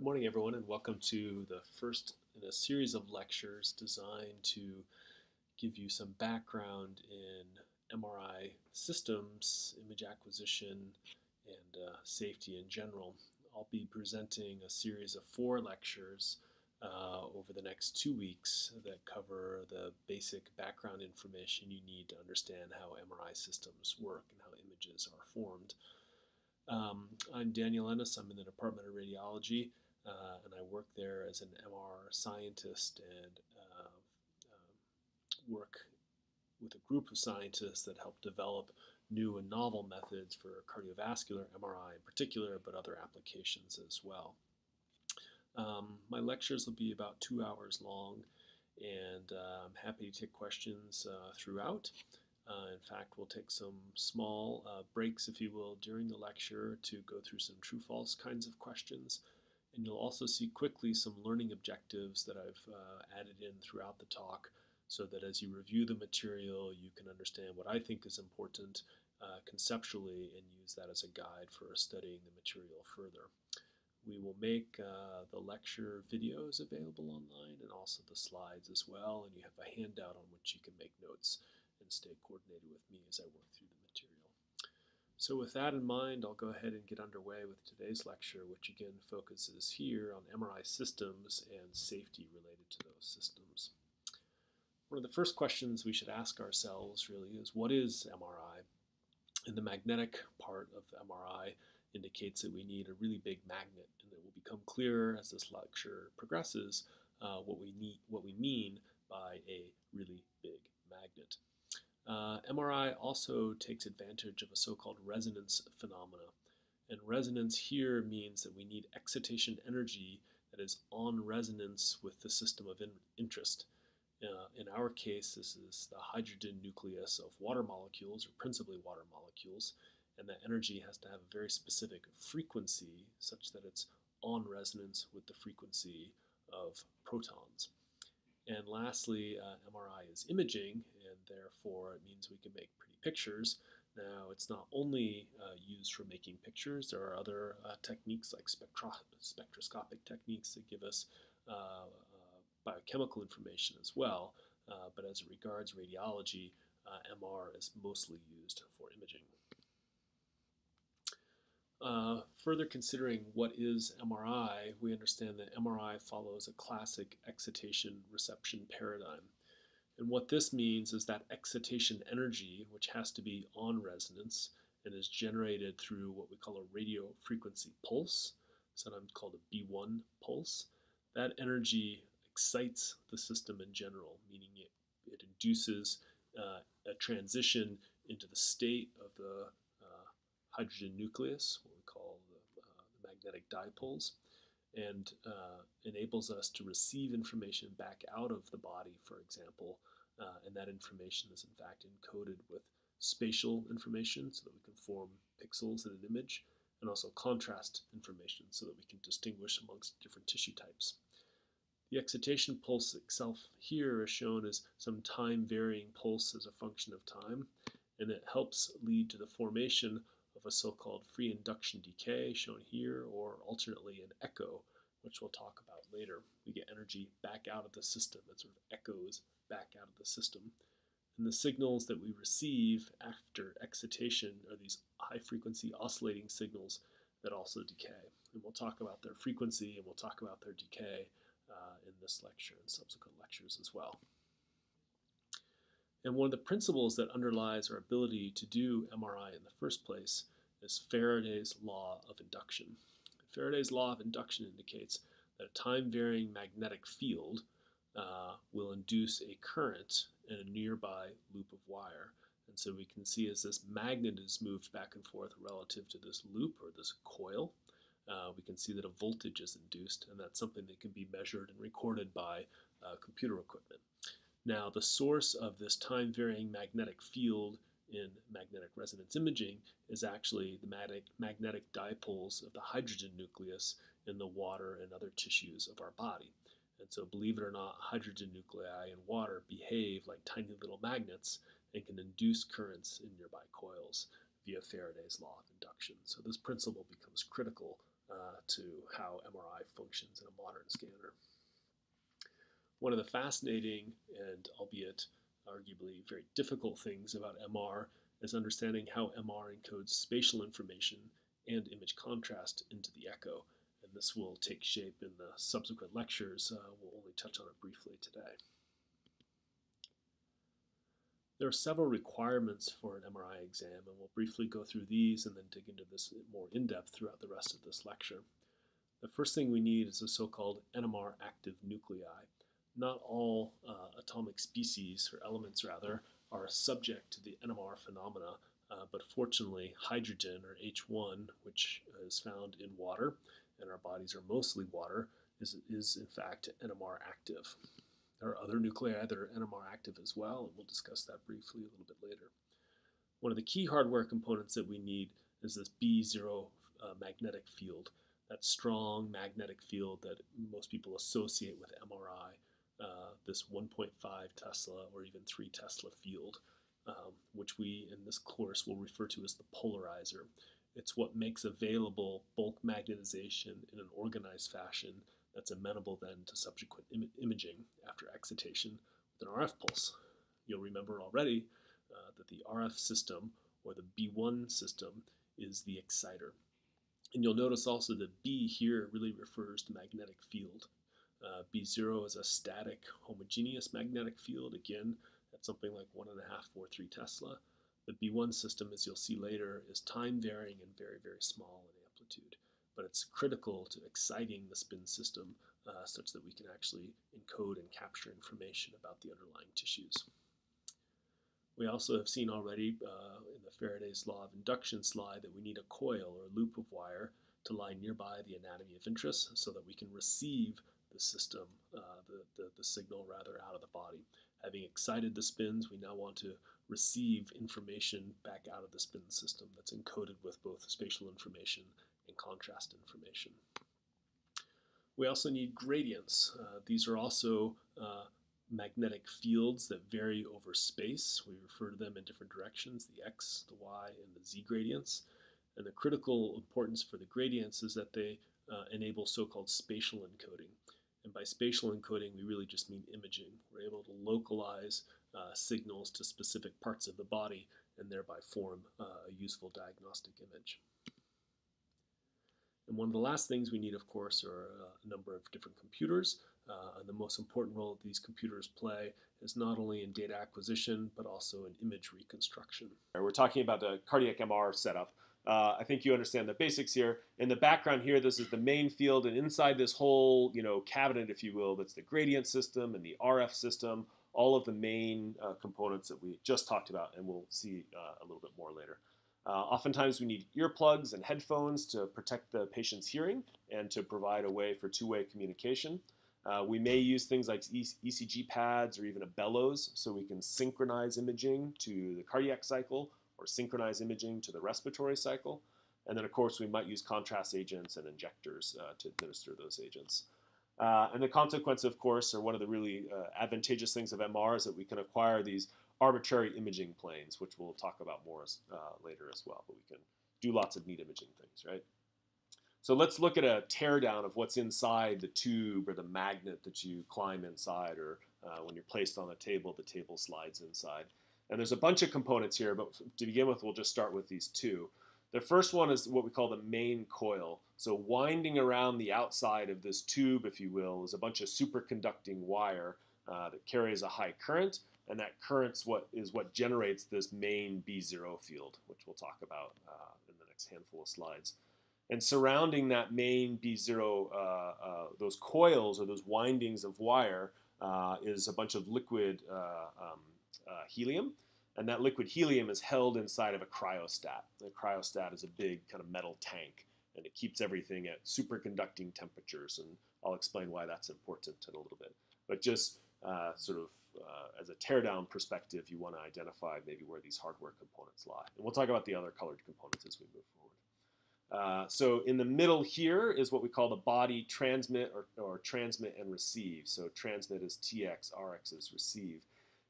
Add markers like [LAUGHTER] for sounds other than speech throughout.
Good morning, everyone, and welcome to the first in a series of lectures designed to give you some background in MRI systems, image acquisition, and uh, safety in general. I'll be presenting a series of four lectures uh, over the next two weeks that cover the basic background information you need to understand how MRI systems work and how images are formed. Um, I'm Daniel Ennis. I'm in the Department of Radiology, uh, and I work there as an MR scientist and uh, um, work with a group of scientists that help develop new and novel methods for cardiovascular MRI in particular, but other applications as well. Um, my lectures will be about two hours long, and uh, I'm happy to take questions uh, throughout. Uh, in fact, we'll take some small uh, breaks, if you will, during the lecture to go through some true-false kinds of questions. And you'll also see quickly some learning objectives that I've uh, added in throughout the talk so that as you review the material, you can understand what I think is important uh, conceptually and use that as a guide for studying the material further. We will make uh, the lecture videos available online and also the slides as well, and you have a handout on which you can make notes and stay coordinated with me as I work through the. So with that in mind, I'll go ahead and get underway with today's lecture, which again focuses here on MRI systems and safety related to those systems. One of the first questions we should ask ourselves really is what is MRI? And the magnetic part of MRI indicates that we need a really big magnet, and it will become clearer as this lecture progresses uh, what we need, what we mean by a really big magnet. Uh, MRI also takes advantage of a so-called resonance phenomena, and resonance here means that we need excitation energy that is on resonance with the system of in interest. Uh, in our case, this is the hydrogen nucleus of water molecules, or principally water molecules, and that energy has to have a very specific frequency such that it's on resonance with the frequency of protons. And lastly, uh, MRI is imaging, and therefore it means we can make pretty pictures. Now, it's not only uh, used for making pictures, there are other uh, techniques like spectro spectroscopic techniques that give us uh, biochemical information as well, uh, but as it regards radiology, uh, MR is mostly used for imaging. Uh, further considering what is MRI, we understand that MRI follows a classic excitation reception paradigm. And what this means is that excitation energy, which has to be on resonance and is generated through what we call a radio frequency pulse, sometimes called a B1 pulse, that energy excites the system in general, meaning it, it induces uh, a transition into the state of the uh, hydrogen nucleus, what we call the, uh, the magnetic dipoles, and uh, enables us to receive information back out of the body, for example, uh, and that information is in fact encoded with spatial information so that we can form pixels in an image, and also contrast information so that we can distinguish amongst different tissue types. The excitation pulse itself here is shown as some time-varying pulse as a function of time, and it helps lead to the formation of a so-called free induction decay, shown here, or alternately an echo, which we'll talk about later. We get energy back out of the system. It sort of echoes back out of the system. And the signals that we receive after excitation are these high-frequency oscillating signals that also decay. And we'll talk about their frequency and we'll talk about their decay uh, in this lecture and subsequent lectures as well. And one of the principles that underlies our ability to do MRI in the first place is Faraday's law of induction. Faraday's law of induction indicates that a time-varying magnetic field uh, will induce a current in a nearby loop of wire. And so we can see as this magnet is moved back and forth relative to this loop or this coil, uh, we can see that a voltage is induced, and that's something that can be measured and recorded by uh, computer equipment. Now, the source of this time-varying magnetic field in magnetic resonance imaging is actually the magnetic, magnetic dipoles of the hydrogen nucleus in the water and other tissues of our body. And so, believe it or not, hydrogen nuclei in water behave like tiny little magnets and can induce currents in nearby coils via Faraday's law of induction. So this principle becomes critical uh, to how MRI functions in a modern scanner. One of the fascinating and albeit arguably very difficult things about MR is understanding how MR encodes spatial information and image contrast into the echo. And this will take shape in the subsequent lectures. Uh, we'll only touch on it briefly today. There are several requirements for an MRI exam, and we'll briefly go through these and then dig into this more in depth throughout the rest of this lecture. The first thing we need is a so-called NMR active nuclei. Not all uh, atomic species, or elements rather, are subject to the NMR phenomena, uh, but fortunately hydrogen, or H1, which is found in water, and our bodies are mostly water, is, is in fact NMR active. There are other nuclei that are NMR active as well, and we'll discuss that briefly a little bit later. One of the key hardware components that we need is this B0 uh, magnetic field, that strong magnetic field that most people associate with MRI, uh, this 1.5 Tesla or even 3 Tesla field, um, which we in this course will refer to as the polarizer. It's what makes available bulk magnetization in an organized fashion that's amenable then to subsequent Im imaging after excitation with an RF pulse. You'll remember already uh, that the RF system, or the B1 system, is the exciter. And you'll notice also that B here really refers to magnetic field. Uh, B0 is a static homogeneous magnetic field. Again, at something like 1.543 Tesla. The B1 system, as you'll see later, is time varying and very, very small in amplitude but it's critical to exciting the spin system uh, such that we can actually encode and capture information about the underlying tissues. We also have seen already uh, in the Faraday's law of induction slide that we need a coil or a loop of wire to lie nearby the anatomy of interest so that we can receive the system, uh, the, the, the signal rather, out of the body. Having excited the spins, we now want to receive information back out of the spin system that's encoded with both spatial information and contrast information. We also need gradients. Uh, these are also uh, magnetic fields that vary over space. We refer to them in different directions, the x, the y, and the z gradients. And the critical importance for the gradients is that they uh, enable so-called spatial encoding. And by spatial encoding, we really just mean imaging. We're able to localize uh, signals to specific parts of the body and thereby form uh, a useful diagnostic image. And one of the last things we need, of course, are a number of different computers. Uh, and the most important role that these computers play is not only in data acquisition, but also in image reconstruction. We're talking about the cardiac MR setup. Uh, I think you understand the basics here. In the background here, this is the main field, and inside this whole, you know, cabinet, if you will, that's the gradient system and the RF system, all of the main uh, components that we just talked about, and we'll see uh, a little bit more later. Uh, oftentimes we need earplugs and headphones to protect the patient's hearing and to provide a way for two-way communication. Uh, we may use things like ECG pads or even a bellows so we can synchronize imaging to the cardiac cycle or synchronize imaging to the respiratory cycle. And then, of course, we might use contrast agents and injectors uh, to administer those agents. Uh, and the consequence, of course, or one of the really uh, advantageous things of MR is that we can acquire these arbitrary imaging planes, which we'll talk about more uh, later as well. But we can do lots of neat imaging things, right? So let's look at a teardown of what's inside the tube or the magnet that you climb inside, or uh, when you're placed on a table, the table slides inside. And there's a bunch of components here, but to begin with, we'll just start with these two. The first one is what we call the main coil. So winding around the outside of this tube, if you will, is a bunch of superconducting wire uh, that carries a high current and that current's what is what generates this main B0 field, which we'll talk about uh, in the next handful of slides. And surrounding that main B0, uh, uh, those coils or those windings of wire, uh, is a bunch of liquid uh, um, uh, helium. And that liquid helium is held inside of a cryostat. The cryostat is a big kind of metal tank, and it keeps everything at superconducting temperatures. And I'll explain why that's important in a little bit. But just sort of uh, as a teardown perspective, you want to identify maybe where these hardware components lie. And we'll talk about the other colored components as we move forward. Uh, so in the middle here is what we call the body transmit or, or transmit and receive. So transmit is TX, RX is receive.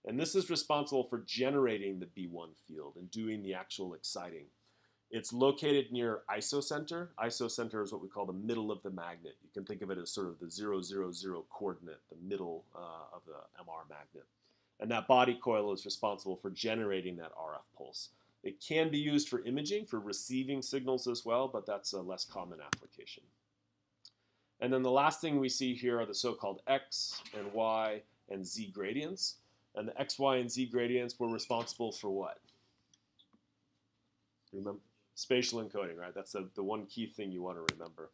And this is responsible for generating the B1 field and doing the actual exciting. It's located near isocenter. Isocenter is what we call the middle of the magnet. You can think of it as sort of the 000 zero coordinate, the middle uh, of the MR magnet. And that body coil is responsible for generating that RF pulse. It can be used for imaging, for receiving signals as well, but that's a less common application. And then the last thing we see here are the so-called X and Y and Z gradients. And the X, Y, and Z gradients were responsible for what? Remember? Spatial encoding, right? That's the, the one key thing you want to remember.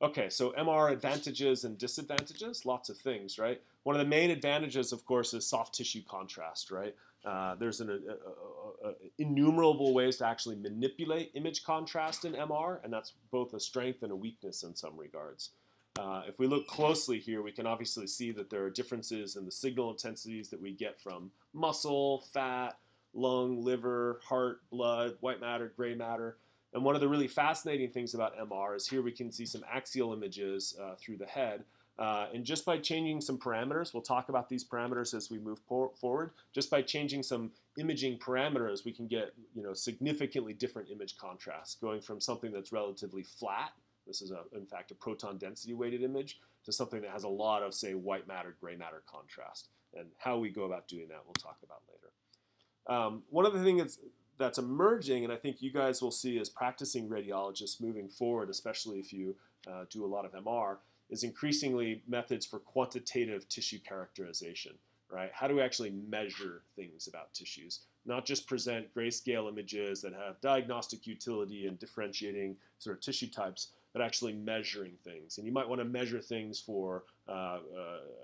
Okay, so MR advantages and disadvantages, lots of things, right? One of the main advantages, of course, is soft tissue contrast, right? Uh, there's an, a, a, a, innumerable ways to actually manipulate image contrast in MR, and that's both a strength and a weakness in some regards. Uh, if we look closely here, we can obviously see that there are differences in the signal intensities that we get from muscle, fat, lung, liver, heart, blood, white matter, gray matter. And one of the really fascinating things about MR is here we can see some axial images uh, through the head. Uh, and just by changing some parameters, we'll talk about these parameters as we move forward. Just by changing some imaging parameters, we can get you know significantly different image contrast, going from something that's relatively flat this is, a, in fact, a proton density weighted image to something that has a lot of, say, white matter, gray matter contrast. And how we go about doing that, we'll talk about later. Um, one of the things that's, that's emerging, and I think you guys will see as practicing radiologists moving forward, especially if you uh, do a lot of MR, is increasingly methods for quantitative tissue characterization, right? How do we actually measure things about tissues? Not just present grayscale images that have diagnostic utility and differentiating sort of tissue types, but actually measuring things. And you might want to measure things for uh, uh,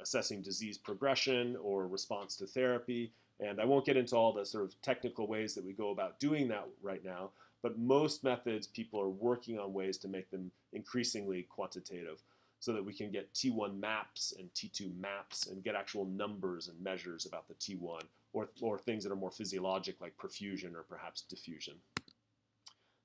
assessing disease progression or response to therapy. And I won't get into all the sort of technical ways that we go about doing that right now, but most methods, people are working on ways to make them increasingly quantitative so that we can get T1 maps and T2 maps and get actual numbers and measures about the T1 or, or things that are more physiologic like perfusion or perhaps diffusion.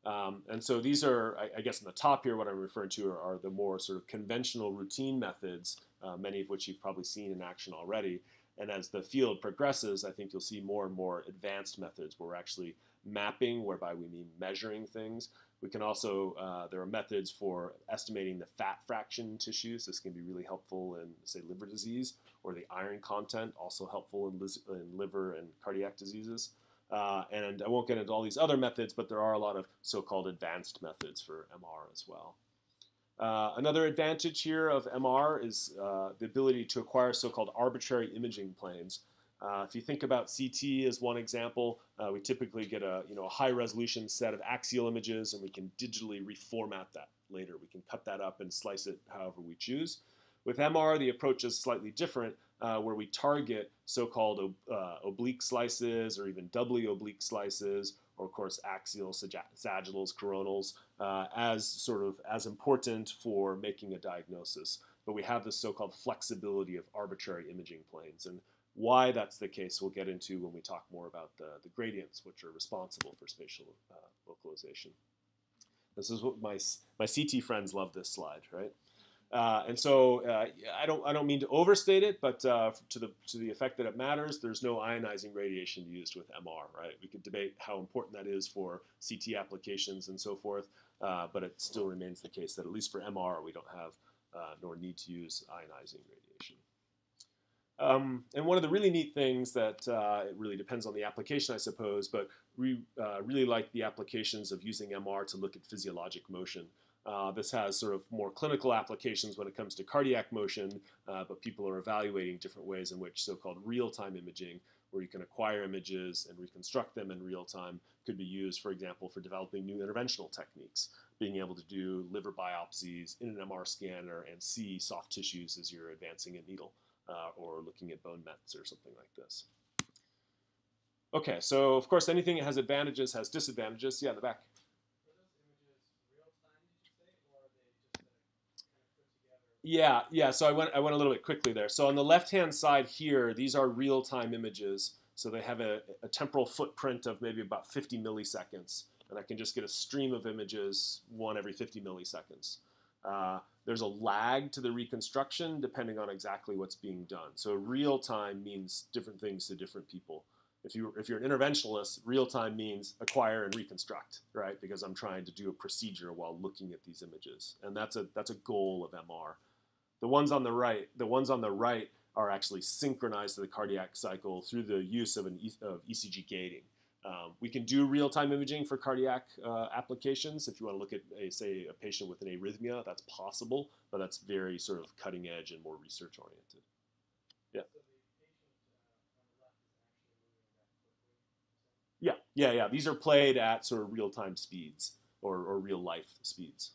Um, and so these are, I, I, guess, in the top here, what I'm referring to are, are the more sort of conventional routine methods, uh, many of which you've probably seen in action already. And as the field progresses, I think you'll see more and more advanced methods where we're actually mapping, whereby we mean measuring things. We can also, uh, there are methods for estimating the fat fraction in tissues. This can be really helpful in, say, liver disease, or the iron content, also helpful in, in liver and cardiac diseases. Uh, and I won't get into all these other methods, but there are a lot of so-called advanced methods for MR as well. Uh, another advantage here of MR is uh, the ability to acquire so-called arbitrary imaging planes. Uh, if you think about CT as one example, uh, we typically get a, you know, a high-resolution set of axial images, and we can digitally reformat that later. We can cut that up and slice it however we choose. With MR, the approach is slightly different uh, where we target so-called uh, oblique slices or even doubly oblique slices, or of course axial, sagittals, coronals, uh, as sort of as important for making a diagnosis. But we have this so-called flexibility of arbitrary imaging planes. And why that's the case, we'll get into when we talk more about the, the gradients, which are responsible for spatial uh, localization. This is what my, my CT friends love this slide, right? Uh, and so uh, I don't I don't mean to overstate it, but uh, to the to the effect that it matters, there's no ionizing radiation used with MR. Right? We could debate how important that is for CT applications and so forth, uh, but it still remains the case that at least for MR we don't have uh, nor need to use ionizing radiation. Um, and one of the really neat things that uh, it really depends on the application, I suppose, but we really like the applications of using MR to look at physiologic motion. Uh, this has sort of more clinical applications when it comes to cardiac motion, uh, but people are evaluating different ways in which so-called real-time imaging, where you can acquire images and reconstruct them in real time, could be used, for example, for developing new interventional techniques, being able to do liver biopsies in an MR scanner and see soft tissues as you're advancing a needle, uh, or looking at bone mets or something like this. Okay, so of course anything that has advantages has disadvantages. Yeah, in the back. Yeah, yeah. So I went I went a little bit quickly there. So on the left hand side here, these are real time images. So they have a, a, temporal footprint of maybe about 50 milliseconds, and I can just get a stream of images one every 50 milliseconds. Uh, there's a lag to the reconstruction depending on exactly what's being done. So real time means different things to different people. if you if you're an interventionalist, real time means acquire and reconstruct, right? Because I'm trying to do a procedure while looking at these images, and that's a that's a goal of MR. The ones on the right, the ones on the right are actually synchronized to the cardiac cycle through the use of an e of ECG gating. Um, we can do real-time imaging for cardiac uh, applications. If you want to look at, a, say, a patient with an arrhythmia, that's possible, but that's very sort of cutting edge and more research-oriented. Yeah. Yeah, yeah, yeah. These are played at sort of real-time speeds or, or real-life speeds.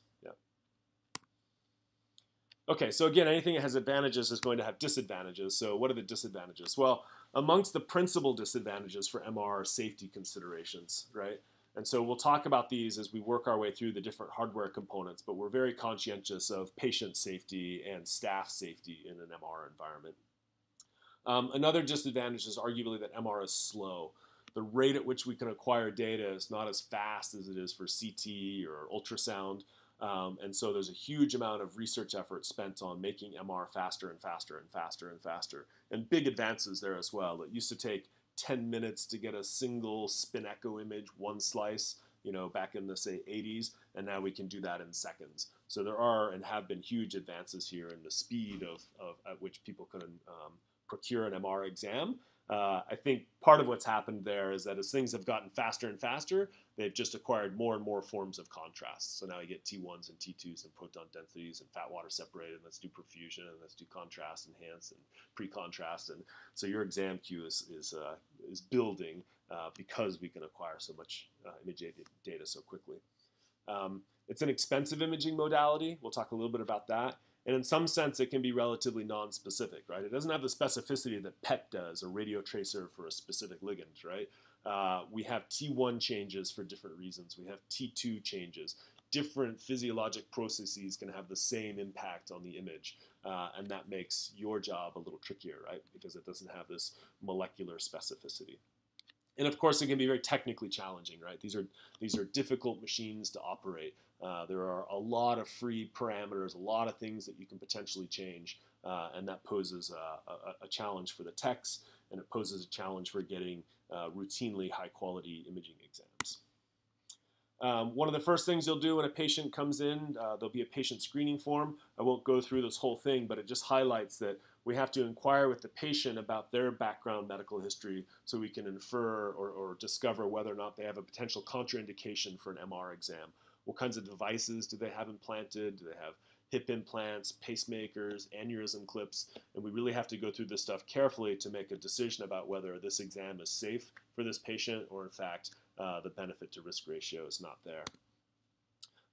Okay, so again, anything that has advantages is going to have disadvantages. So what are the disadvantages? Well, amongst the principal disadvantages for MR are safety considerations, right? And so we'll talk about these as we work our way through the different hardware components, but we're very conscientious of patient safety and staff safety in an MR environment. Um, another disadvantage is arguably that MR is slow the rate at which we can acquire data is not as fast as it is for CT or ultrasound. Um, and so there's a huge amount of research effort spent on making MR faster and faster and faster and faster. And big advances there as well. It used to take 10 minutes to get a single spin echo image, one slice, you know, back in the, say, 80s, and now we can do that in seconds. So there are and have been huge advances here in the speed of, of at which people can um, procure an MR exam. Uh, I think part of what's happened there is that as things have gotten faster and faster, they've just acquired more and more forms of contrast. So now you get T1s and T2s and proton densities and fat water separated. and Let's do perfusion and let's do contrast enhanced and pre-contrast. And so your exam queue is is uh, is building uh, because we can acquire so much uh, image data so quickly. Um, it's an expensive imaging modality. We'll talk a little bit about that. And in some sense, it can be relatively non-specific, right? It doesn't have the specificity that PET does, a radio tracer for a specific ligand, right? Uh, we have T1 changes for different reasons. We have T2 changes. Different physiologic processes can have the same impact on the image, uh, and that makes your job a little trickier, right? Because it doesn't have this molecular specificity. And of course, it can be very technically challenging, right? These are these are difficult machines to operate. Uh, there are a lot of free parameters, a lot of things that you can potentially change, uh, and that poses a, a, a, challenge for the techs, and it poses a challenge for getting uh, routinely high-quality imaging exams. Um, one of the first things you'll do when a patient comes in, uh, there'll be a patient screening form. I won't go through this whole thing, but it just highlights that we have to inquire with the patient about their background medical history so we can infer or, or discover whether or not they have a potential contraindication for an MR exam. What kinds of devices do they have implanted? Do they have hip implants, pacemakers, aneurysm clips? And we really have to go through this stuff carefully to make a decision about whether this exam is safe for this patient or, in fact, uh, the benefit to risk ratio is not there.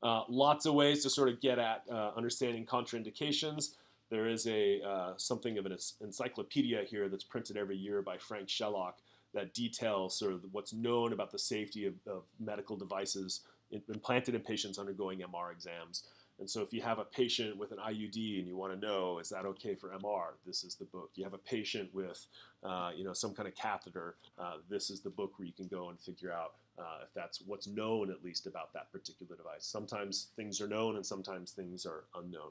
Uh, lots of ways to sort of get at uh, understanding contraindications. There is a uh, something of an encyclopedia here that's printed every year by Frank Shellock that details sort of what's known about the safety of, of medical devices implanted in patients undergoing MR exams. And so if you have a patient with an IUD and you want to know, is that okay for MR? This is the book. You have a patient with, uh, you know, some kind of catheter. Uh, this is the book where you can go and figure out uh, if that's what's known at least about that particular device. Sometimes things are known and sometimes things are unknown.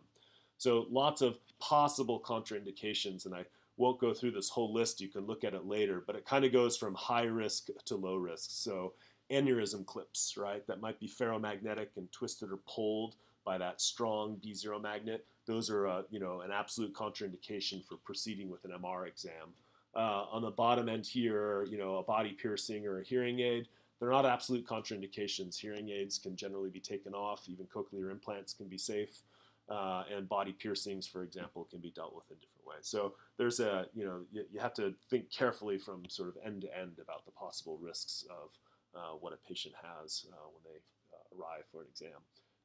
So lots of possible contraindications, and I won't go through this whole list. You can look at it later, but it kind of goes from high risk to low risk. So aneurysm clips, right, that might be ferromagnetic and twisted or pulled by that strong B0 magnet. Those are, uh, you know, an absolute contraindication for proceeding with an MR exam. Uh, on the bottom end here, you know, a body piercing or a hearing aid, they're not absolute contraindications. Hearing aids can generally be taken off. Even cochlear implants can be safe. Uh, and body piercings, for example, can be dealt with in different ways. So there's a, you know, you, you have to think carefully from sort of end to end about the possible risks of uh, what a patient has uh, when they uh, arrive for an exam.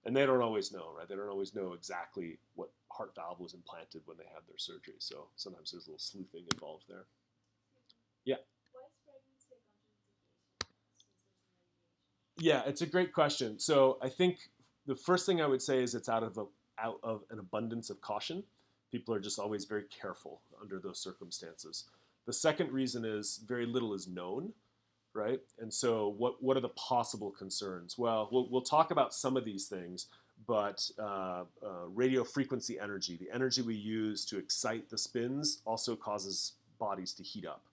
And they don't always know, right? They don't always know exactly what heart valve was implanted when they had their surgery. So sometimes there's a little sleuthing involved there. Yeah. Yeah, it's a great question. So I think the first thing I would say is it's out of a, out of an abundance of caution. People are just always very careful under those circumstances. The second reason is very little is known right? And so, what what are the possible concerns? Well, we'll, we'll talk about some of these things, but uh, uh, radio frequency energy, the energy we use to excite the spins, also causes bodies to heat up.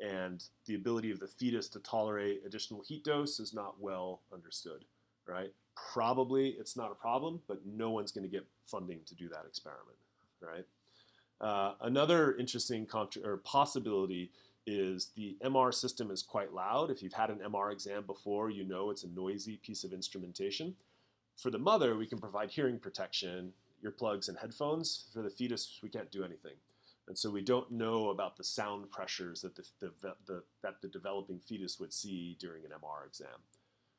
and the ability of the fetus to tolerate additional heat dose is not well understood, right? Probably it's not a problem, but no one's going to get funding to do that experiment, right? Uh, another interesting contra- or possibility is the MR system is quite loud. If you've had an MR exam before, you know it's a noisy piece of instrumentation. For the mother, we can provide hearing protection, earplugs, and headphones. For the fetus, we can't do anything. And so we don't know about the sound pressures that the, the, the, that the developing fetus would see during an MR exam.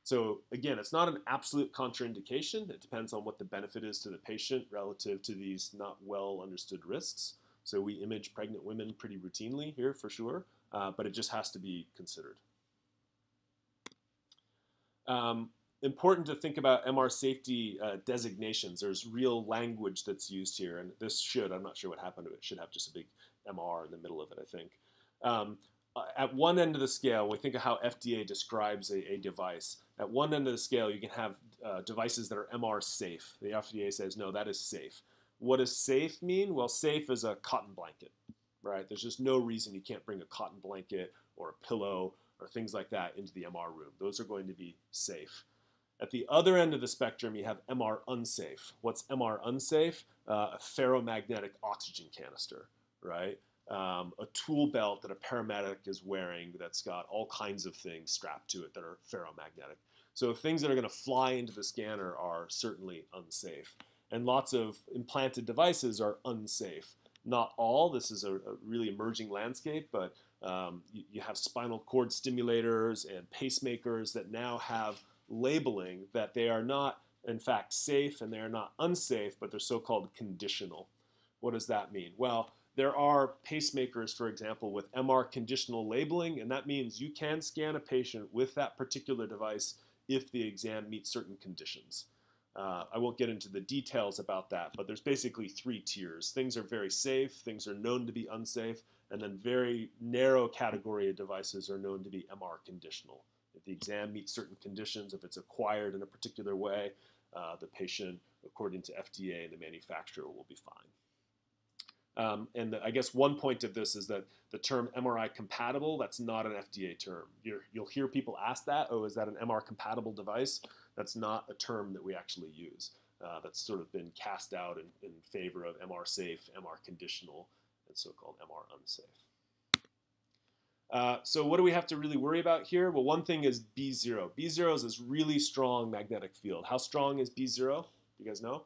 So again, it's not an absolute contraindication. It depends on what the benefit is to the patient relative to these not well understood risks. So we image pregnant women pretty routinely here for sure, uh, but it just has to be considered. Um, important to think about MR safety uh, designations. There's real language that's used here, and this should, I'm not sure what happened to it, should have just a big MR in the middle of it, I think. Um, uh, at one end of the scale, we think of how FDA describes a, a device. At one end of the scale, you can have uh, devices that are MR safe. The FDA says, no, that is safe. What does safe mean? Well, safe is a cotton blanket, right? There's just no reason you can't bring a cotton blanket or a pillow or things like that into the MR room. Those are going to be safe. At the other end of the spectrum, you have MR unsafe. What's MR unsafe? Uh, a ferromagnetic oxygen canister, right? Um, a tool belt that a paramedic is wearing that's got all kinds of things strapped to it that are ferromagnetic. So things that are going to fly into the scanner are certainly unsafe. And lots of implanted devices are unsafe. Not all, this is a, a really emerging landscape, but um, you, you have spinal cord stimulators and pacemakers that now have labeling that they are not, in fact, safe and they are not unsafe, but they're so called conditional. What does that mean? Well, there are pacemakers, for example, with MR conditional labeling, and that means you can scan a patient with that particular device if the exam meets certain conditions. Uh, I won't get into the details about that, but there's basically three tiers. Things are very safe, things are known to be unsafe, and then very narrow category of devices are known to be MR conditional. If the exam meets certain conditions, if it's acquired in a particular way, uh, the patient, according to FDA and the manufacturer, will be fine. Um, and the, I guess one point of this is that the term MRI compatible, that's not an FDA term. you will hear people ask that, oh, is that an MR compatible device? That's not a term that we actually use. Uh, that's sort of been cast out in, in favor of MR safe, MR conditional, and so-called MR unsafe. Uh, so what do we have to really worry about here? Well, one thing is B0. B0 is this really strong magnetic field. How strong is B0? You guys know?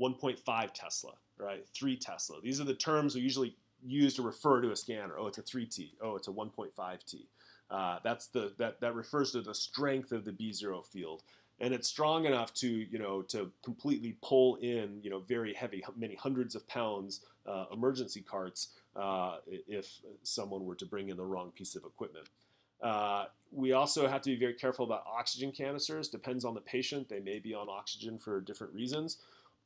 1.5 Tesla, right? 3 Tesla. These are the terms we usually use to refer to a scanner. Oh, it's a 3T. Oh, it's a 1.5T. Uh, that's the that that refers to the strength of the B0 field, and it's strong enough to you know to completely pull in you know very heavy, many hundreds of pounds uh, emergency carts uh, if someone were to bring in the wrong piece of equipment. Uh, we also have to be very careful about oxygen canisters. Depends on the patient. They may be on oxygen for different reasons.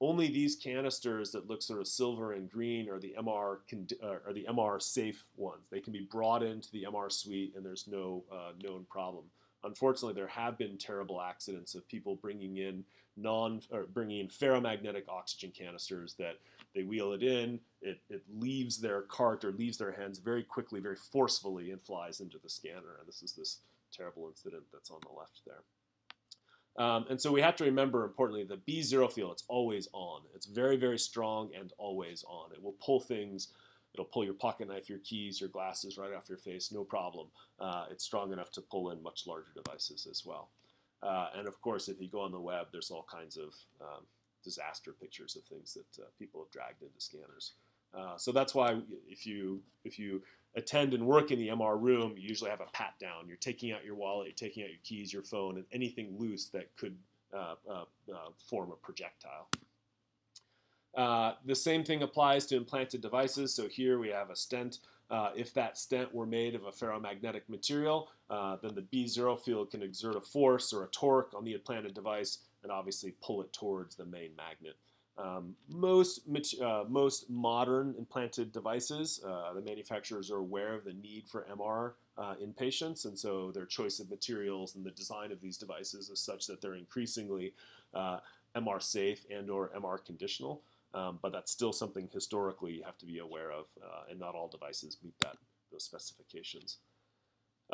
Only these canisters that look sort of silver and green are the MR uh, are the MR safe ones. They can be brought into the MR suite and there's no uh, known problem. Unfortunately, there have been terrible accidents of people bringing in non or bringing in ferromagnetic oxygen canisters that they wheel it in, it, it leaves their cart or leaves their hands very quickly, very forcefully, and flies into the scanner. And this is this terrible incident that's on the left there. Um, and so we have to remember, importantly, the B0 field, it's always on. It's very, very strong and always on. It will pull things, it'll pull your pocket knife, your keys, your glasses right off your face, no problem. Uh, it's strong enough to pull in much larger devices as well. Uh, and of course, if you go on the web, there's all kinds of um, disaster pictures of things that uh, people have dragged into scanners. Uh, so that's why if you if you attend and work in the MR room, you usually have a pat down. You're taking out your wallet, you're taking out your keys, your phone, and anything loose that could uh, uh, uh form a projectile. Uh, the same thing applies to implanted devices. So here we have a stent. Uh, if that stent were made of a ferromagnetic material, then the B0 field can exert a force or a torque on the implanted device and obviously pull it towards the main magnet. Um, most, uh, most modern implanted devices, uh, the manufacturers are aware of the need for MR uh, in patients, and so their choice of materials and the design of these devices is such that they're increasingly uh, MR safe and or MR conditional. Um, but that's still something historically you have to be aware of, uh, and not all devices meet that those specifications.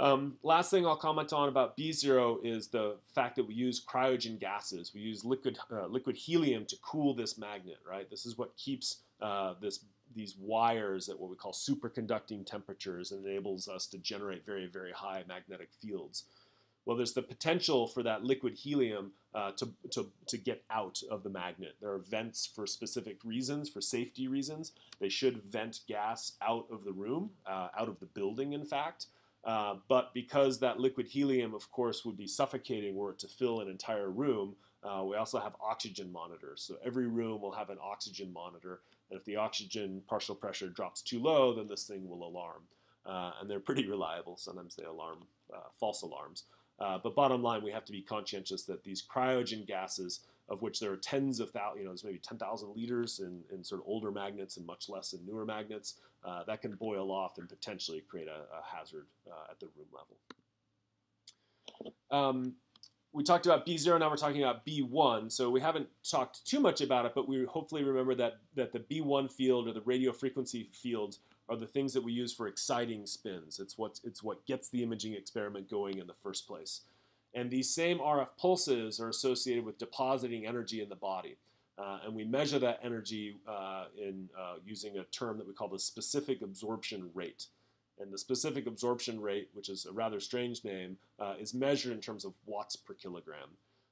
Um, last thing I'll comment on about B0 is the fact that we use cryogen gases. We use liquid, uh, liquid helium to cool this magnet, right? This is what keeps uh, this, these wires at what we call superconducting temperatures and enables us to generate very, very high magnetic fields. Well, there's the potential for that liquid helium uh, to, to, to get out of the magnet. There are vents for specific reasons, for safety reasons. They should vent gas out of the room, uh, out of the building, in fact. Uh, but because that liquid helium, of course, would be suffocating were it to fill an entire room, uh, we also have oxygen monitors. So every room will have an oxygen monitor. And if the oxygen partial pressure drops too low, then this thing will alarm. Uh, and they're pretty reliable. Sometimes they alarm uh, false alarms. Uh, but bottom line, we have to be conscientious that these cryogen gases, of which there are tens of thousands, you know, there's maybe 10,000 liters in, in sort of older magnets and much less in newer magnets, uh, that can boil off and potentially create a, a hazard uh, at the room level. Um, we talked about B0, now we're talking about B1. So we haven't talked too much about it, but we hopefully remember that, that the B1 field or the radio frequency fields are the things that we use for exciting spins. It's, what's, it's what gets the imaging experiment going in the first place. And these same RF pulses are associated with depositing energy in the body. Uh, and we measure that energy uh, in uh, using a term that we call the specific absorption rate. And the specific absorption rate, which is a rather strange name, uh, is measured in terms of watts per kilogram.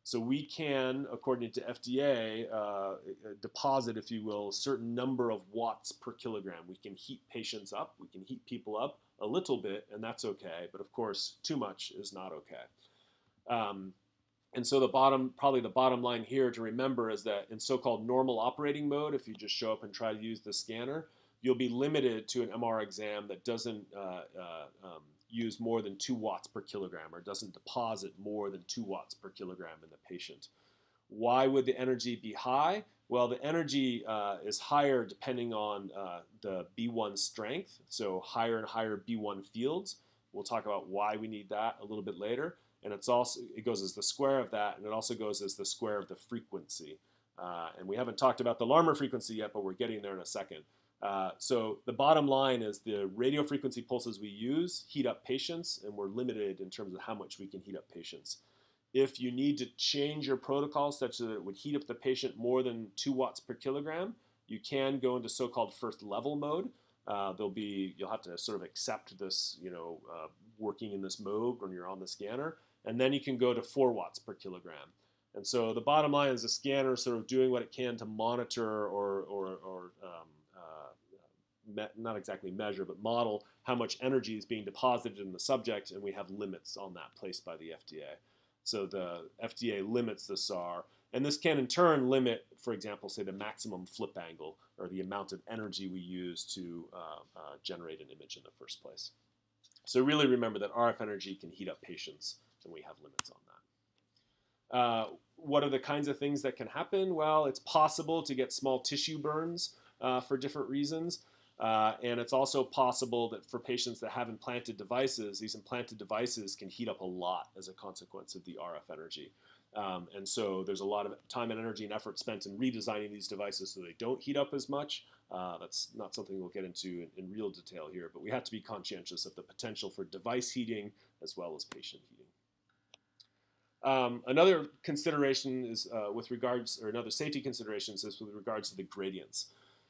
So we can, according to FDA, uh, deposit, if you will, a certain number of watts per kilogram. We can heat patients up, we can heat people up a little bit, and that's okay. But of course, too much is not okay. Um, and so the bottom, probably the bottom line here to remember is that in so-called normal operating mode, if you just show up and try to use the scanner, you'll be limited to an MR exam that doesn't uh, uh, um, use more than 2 watts per kilogram or doesn't deposit more than 2 watts per kilogram in the patient. Why would the energy be high? Well, the energy uh, is higher depending on uh, the B1 strength, so higher and higher B1 fields. We'll talk about why we need that a little bit later. And it's also it goes as the square of that, and it also goes as the square of the frequency. Uh, and we haven't talked about the Larmor frequency yet, but we're getting there in a second. Uh, so the bottom line is the radio frequency pulses we use heat up patients, and we're limited in terms of how much we can heat up patients. If you need to change your protocol such that it would heat up the patient more than 2 watts per kilogram, you can go into so-called first level mode. Uh, there'll be you'll have to sort of accept this, you know, uh, working in this mode when you're on the scanner, and then you can go to 4 watts per kilogram. And so the bottom line is the scanner sort of doing what it can to monitor or, or, or um, not exactly measure, but model how much energy is being deposited in the subject, and we have limits on that placed by the FDA. So the FDA limits the SAR, and this can in turn limit, for example, say the maximum flip angle or the amount of energy we use to uh, uh, generate an image in the first place. So really remember that RF energy can heat up patients, and we have limits on that. Uh, what are the kinds of things that can happen? Well, it's possible to get small tissue burns uh, for different reasons. Uh, and it's also possible that for patients that have implanted devices, these implanted devices can heat up a lot as a consequence of the RF energy. Um, and so there's a lot of time and energy and effort spent in redesigning these devices so they don't heat up as much. Uh, that's not something we'll get into in, in, real detail here, but we have to be conscientious of the potential for device heating as well as patient heating. Um, another consideration is uh, with regards, or another safety consideration is with regards to the gradients.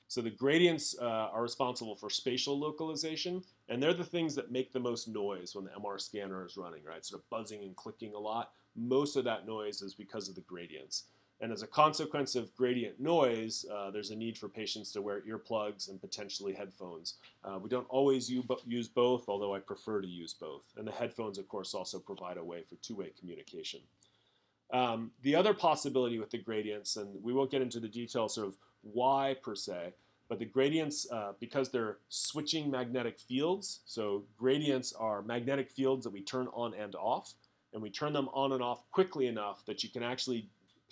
So the gradients uh, are responsible for spatial localization, and they're the things that make the most noise when the MR scanner is running, right? Sort of buzzing and clicking a lot. Most of that noise is because of the gradients. And as a consequence of gradient noise, uh, there's a need for patients to wear earplugs and potentially headphones. Uh, we don't always use both, although I prefer to use both. And the headphones, of course, also provide a way for two-way communication. Um, the other possibility with the gradients, and we won't get into the details sort of why per se, but the gradients, uh, because they're switching magnetic fields, so gradients are magnetic fields that we turn on and off, and we turn them on and off quickly enough that you can actually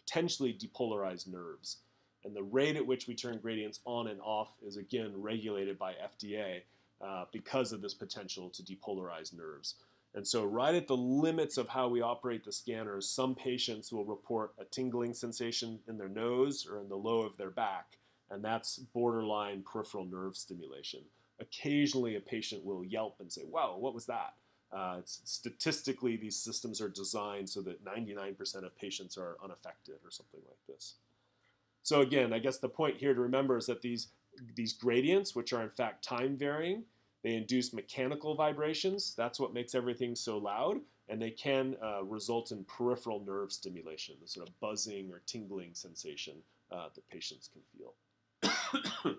potentially depolarize nerves. And the rate at which we turn gradients on and off is again regulated by FDA uh, because of this potential to depolarize nerves. And so right at the limits of how we operate the scanners, some patients will report a tingling sensation in their nose or in the low of their back, and that's borderline peripheral nerve stimulation. occasionally a patient will yelp and say, "Wow, what was that?" Uh, statistically, these systems are designed so that 99% of patients are unaffected or something like this. So again, I guess the point here to remember is that these, these gradients, which are in fact time varying, they induce mechanical vibrations. That's what makes everything so loud. And they can uh, result in peripheral nerve stimulation, the sort of buzzing or tingling sensation uh, that patients can feel.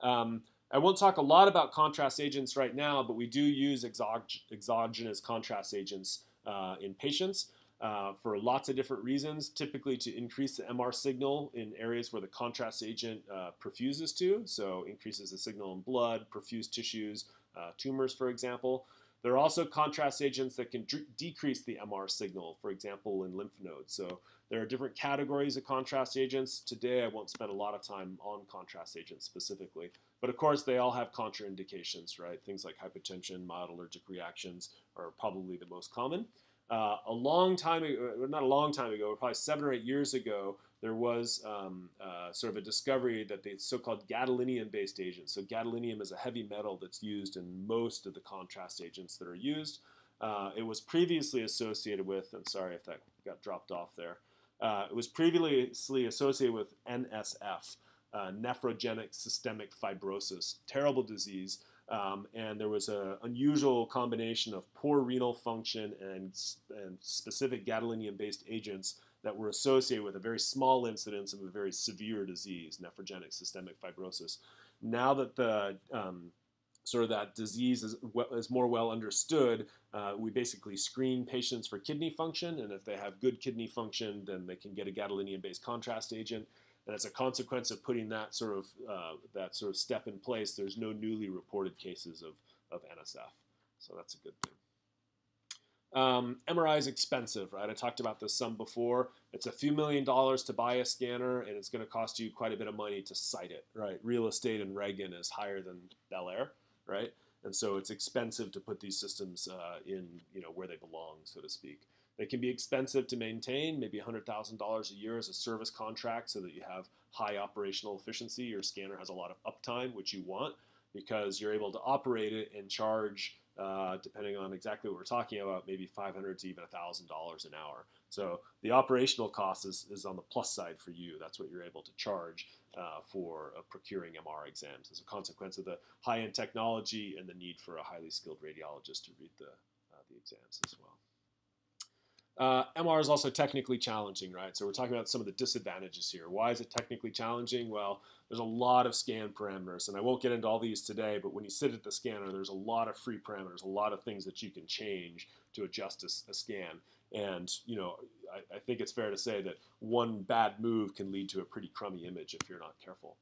[COUGHS] um, I won't talk a lot about contrast agents right now, but we do use exog exogenous contrast agents uh, in patients uh, for lots of different reasons, typically to increase the MR signal in areas where the contrast agent uh, perfuses to, so increases the signal in blood, perfused tissues, uh, tumors, for example. There are also contrast agents that can decrease the MR signal, for example, in lymph nodes. So there are different categories of contrast agents. Today, I won't spend a lot of time on contrast agents specifically. But of course, they all have contraindications, right? Things like hypotension, mild allergic reactions are probably the most common. Uh, a long time ago, uh, not a long time ago, probably seven or eight years ago, there was um, uh, sort of a discovery that the so-called gadolinium-based agents. So gadolinium is a heavy metal that's used in most of the contrast agents that are used. Uh, it was previously associated with, I'm sorry if that got dropped off there, uh, it was previously associated with NSF, uh, nephrogenic systemic fibrosis, terrible disease. Um, and there was an unusual combination of poor renal function and, and specific gadolinium-based agents that were associated with a very small incidence of a very severe disease, nephrogenic systemic fibrosis. Now that the um, sort of that disease is, is more well understood, uh, we basically screen patients for kidney function, and if they have good kidney function, then they can get a gadolinium-based contrast agent. And as a consequence of putting that sort of uh, that sort of step in place, there's no newly reported cases of, of NSF. So that's a good thing. Um, MRI is expensive, right? I talked about this some before. It's a few million dollars to buy a scanner, and it's going to cost you quite a bit of money to site it, right? Real estate in Reagan is higher than Bel Air, right? And so it's expensive to put these systems uh, in, you know, where they belong, so to speak. They can be expensive to maintain, maybe $100,000 a year as a service contract so that you have high operational efficiency. Your scanner has a lot of uptime, which you want because you're able to operate it and charge, uh, depending on exactly what we're talking about, maybe 500 to even $1,000 an hour. So the operational cost is, is on the plus side for you. That's what you're able to charge uh, for uh, procuring MR exams as a consequence of the high-end technology and the need for a highly skilled radiologist to read the, uh, the exams as well. Uh, MR is also technically challenging, right? So we're talking about some of the disadvantages here. Why is it technically challenging? Well, there's a lot of scan parameters, and I won't get into all these today, but when you sit at the scanner, there's a lot of free parameters, a lot of things that you can change to adjust a, a scan. And, you know, I, I think it's fair to say that one bad move can lead to a pretty crummy image if you're not careful.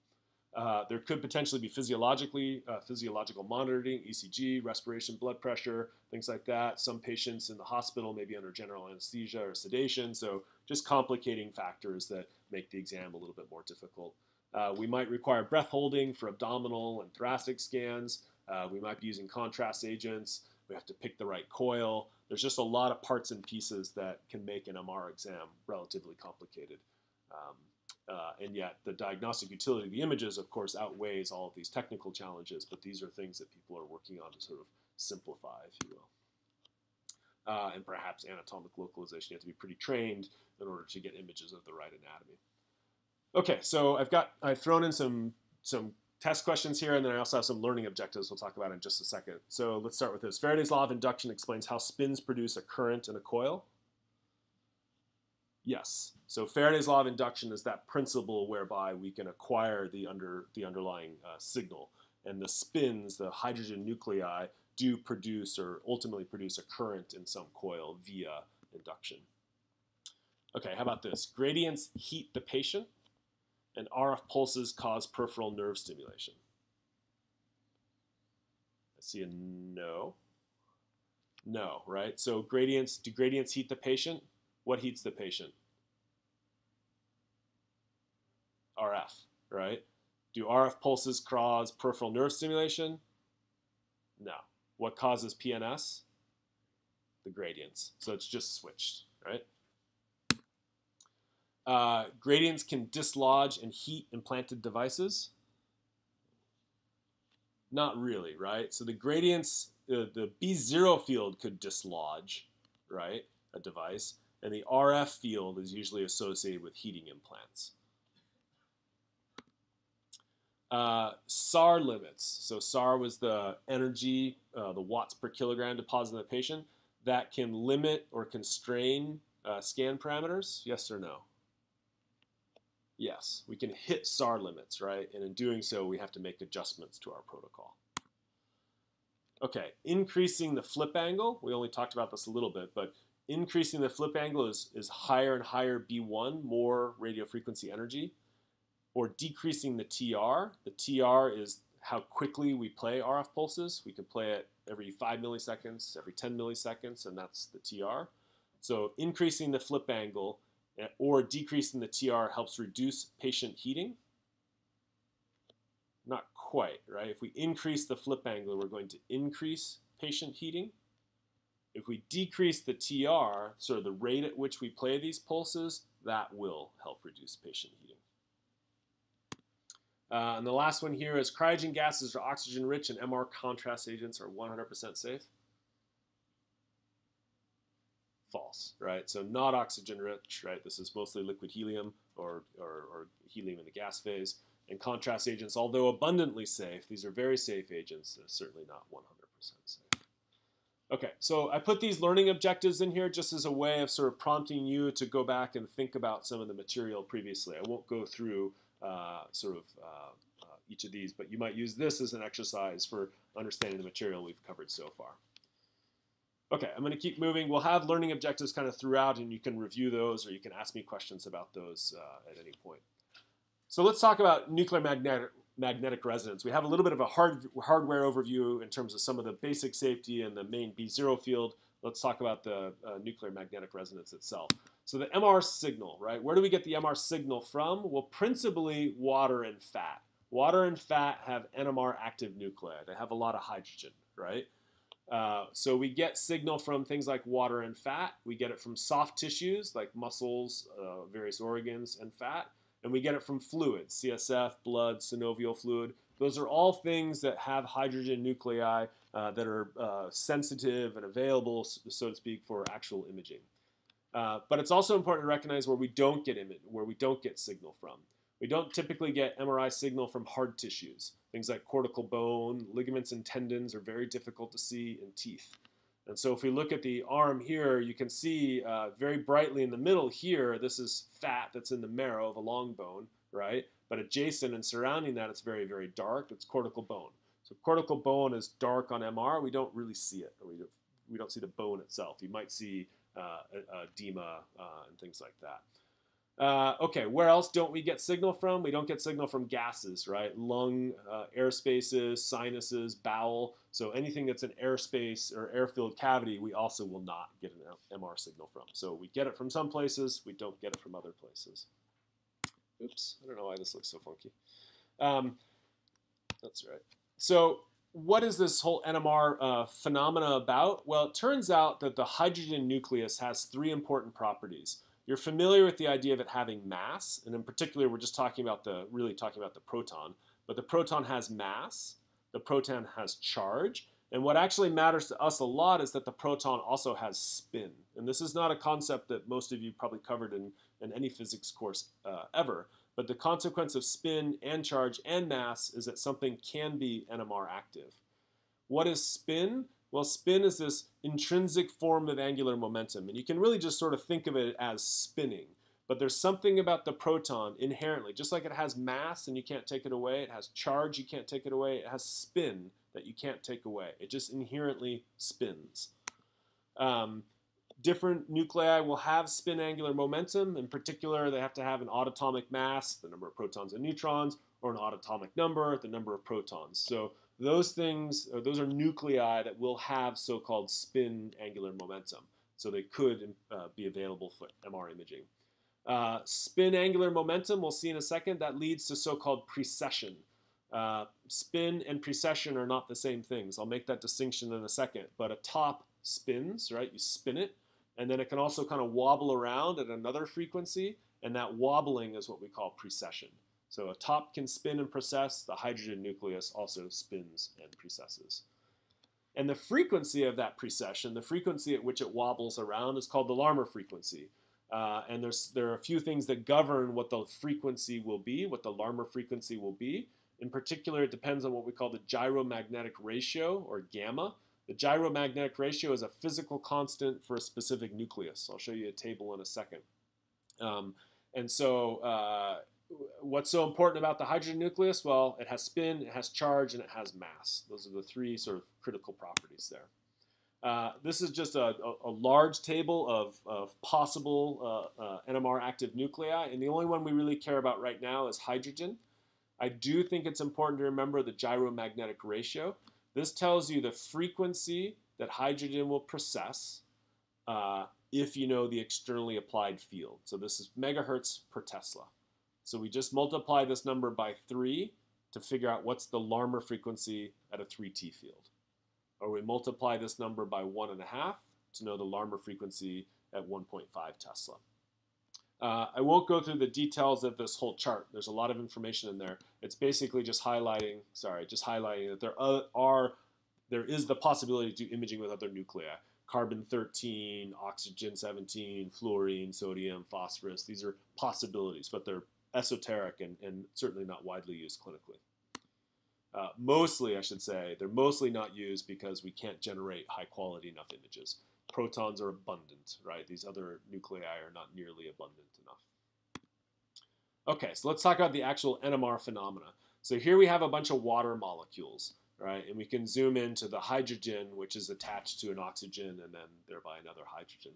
Uh, there could potentially be physiologically uh, physiological monitoring, ECG, respiration, blood pressure, things like that. Some patients in the hospital may be under general anesthesia or sedation, so just complicating factors that make the exam a little bit more difficult. Uh, we might require breath holding for abdominal and thoracic scans. Uh, we might be using contrast agents. We have to pick the right coil. There's just a lot of parts and pieces that can make an MR exam relatively complicated. Um, uh, and yet the diagnostic utility of the images, of course, outweighs all of these technical challenges, but these are things that people are working on to sort of simplify, if you will. Uh, and perhaps anatomic localization. You have to be pretty trained in order to get images of the right anatomy. Okay, so I've got I've thrown in some some test questions here, and then I also have some learning objectives we'll talk about in just a second. So let's start with this. Faraday's law of induction explains how spins produce a current in a coil. Yes. So Faraday's law of induction is that principle whereby we can acquire the under the underlying uh, signal, and the spins, the hydrogen nuclei, do produce or ultimately produce a current in some coil via induction. Okay, how about this? Gradients heat the patient, and RF pulses cause peripheral nerve stimulation. I see a no. No, right? So gradients, do gradients heat the patient? What heats the patient? RF, right? Do RF pulses cause peripheral nerve stimulation? No. What causes PNS? The gradients. So it's just switched, right? Uh, gradients can dislodge and heat implanted devices. Not really, right? So the gradients, uh, the B0 field could dislodge, right, a device, and the RF field is usually associated with heating implants. Uh, SAR limits. So SAR was the energy, uh, the watts per kilogram deposited in the patient that can limit or constrain uh, scan parameters. Yes or no? Yes, we can hit SAR limits, right? And in doing so, we have to make adjustments to our protocol. Okay, increasing the flip angle. We only talked about this a little bit, but increasing the flip angle is, is higher and higher B1, more radio frequency energy or decreasing the TR. The TR is how quickly we play RF pulses. We can play it every 5 milliseconds, every 10 milliseconds, and that's the TR. So increasing the flip angle or decreasing the TR helps reduce patient heating. Not quite, right? If we increase the flip angle, we're going to increase patient heating. If we decrease the TR, sort of the rate at which we play these pulses, that will help reduce patient heating. Uh, and the last one here is cryogen gases are oxygen rich and MR contrast agents are 100% safe. False, right? So not oxygen rich, right? This is mostly liquid helium or, or, or helium in the gas phase. And contrast agents, although abundantly safe, these are very safe agents, they're certainly not 100% safe. Okay, so I put these learning objectives in here just as a way of sort of prompting you to go back and think about some of the material previously. I won't go through uh, sort of uh, uh, each of these, but you might use this as an exercise for understanding the material we've covered so far. Okay, I'm going to keep moving. We'll have learning objectives kind of throughout, and you can review those or you can ask me questions about those uh, at any point. So let's talk about nuclear magnetic, magnetic resonance. We have a little bit of a hard, hardware overview in terms of some of the basic safety and the main B0 field. Let's talk about the uh, nuclear magnetic resonance itself. So the MR signal, right? Where do we get the MR signal from? Well, principally water and fat. Water and fat have NMR active nuclei. They have a lot of hydrogen, right? Uh, so we get signal from things like water and fat. We get it from soft tissues like muscles, uh, various organs, and fat. And we get it from fluids, CSF, blood, synovial fluid. Those are all things that have hydrogen nuclei uh, that are uh, sensitive and available, so to speak, for actual imaging. Uh, but it's also important to recognize where we don't get image, where we don't get signal from. We don't typically get MRI signal from hard tissues. Things like cortical bone, ligaments and tendons are very difficult to see in teeth. And so if we look at the arm here, you can see uh, very brightly in the middle here, this is fat that's in the marrow of a long bone, right? But adjacent and surrounding that, it's very, very dark. It's cortical bone. So cortical bone is dark on MR. We don't really see it. We, don't, we don't see the bone itself. You might see uh, edema uh, and things like that. Uh, okay, where else don't we get signal from? We don't get signal from gases, right? Lung, uh, air spaces, sinuses, bowel. So anything that's an airspace or air-filled cavity, we also will not get an MR signal from. So we get it from some places, we don't get it from other places. Oops, I don't know why this looks so funky. Um, that's right. So what is this whole NMR uh, phenomena about? Well, it turns out that the hydrogen nucleus has three important properties. You're familiar with the idea of it having mass, and in particular, we're just talking about the, really talking about the proton. But the proton has mass, the proton has charge, and what actually matters to us a lot is that the proton also has spin. And this is not a concept that most of you probably covered in, in any physics course uh, ever. But the consequence of spin and charge and mass is that something can be NMR active. What is spin? Well, spin is this intrinsic form of angular momentum, and you can really just sort of think of it as spinning. But there's something about the proton inherently, just like it has mass and you can't take it away, it has charge, you can't take it away, it has spin that you can't take away. It just inherently spins. Um, different nuclei will have spin angular momentum. In particular, they have to have an odd atomic mass, the number of protons and neutrons, or an odd atomic number, the number of protons. So those things, those are nuclei that will have so-called spin angular momentum. So they could uh, be available for MR imaging. Uh, spin angular momentum, we'll see in a second, that leads to so-called precession. Uh, spin and precession are not the same things. I'll make that distinction in a second. But a top spins, right? You spin it, and then it can also kind of wobble around at another frequency, and that wobbling is what we call precession. So a top can spin and precess. The hydrogen nucleus also spins and precesses. And the frequency of that precession, the frequency at which it wobbles around, is called the Larmor frequency. Uh, and there's, there are a few things that govern what the frequency will be, what the Larmor frequency will be. In particular, it depends on what we call the gyromagnetic ratio, or gamma. The gyromagnetic ratio is a physical constant for a specific nucleus. I'll show you a table in a second. Um, and so uh, what's so important about the hydrogen nucleus? Well, it has spin, it has charge, and it has mass. Those are the three sort of critical properties there. Uh, this is just a, a, large table of, of possible uh, uh NMR active nuclei, and the only one we really care about right now is hydrogen. I do think it's important to remember the gyromagnetic ratio. This tells you the frequency that hydrogen will precess uh, if you know the externally applied field. So this is megahertz per Tesla. So we just multiply this number by 3 to figure out what's the Larmor frequency at a 3T field. Or we multiply this number by 1.5 to know the Larmor frequency at 1.5 Tesla. Uh, I won't go through the details of this whole chart. There's a lot of information in there. It's basically just highlighting, sorry, just highlighting that there are, there is the possibility to do imaging with other nuclei. Carbon 13, oxygen 17, fluorine, sodium, phosphorus. These are possibilities, but they're esoteric and, and certainly not widely used clinically. Uh, mostly, I should say, they're mostly not used because we can't generate high quality enough images. Protons are abundant, right? These other nuclei are not nearly abundant enough. Okay, so let's talk about the actual NMR phenomena. So here we have a bunch of water molecules, right? And we can zoom into the hydrogen, which is attached to an oxygen and then thereby another hydrogen.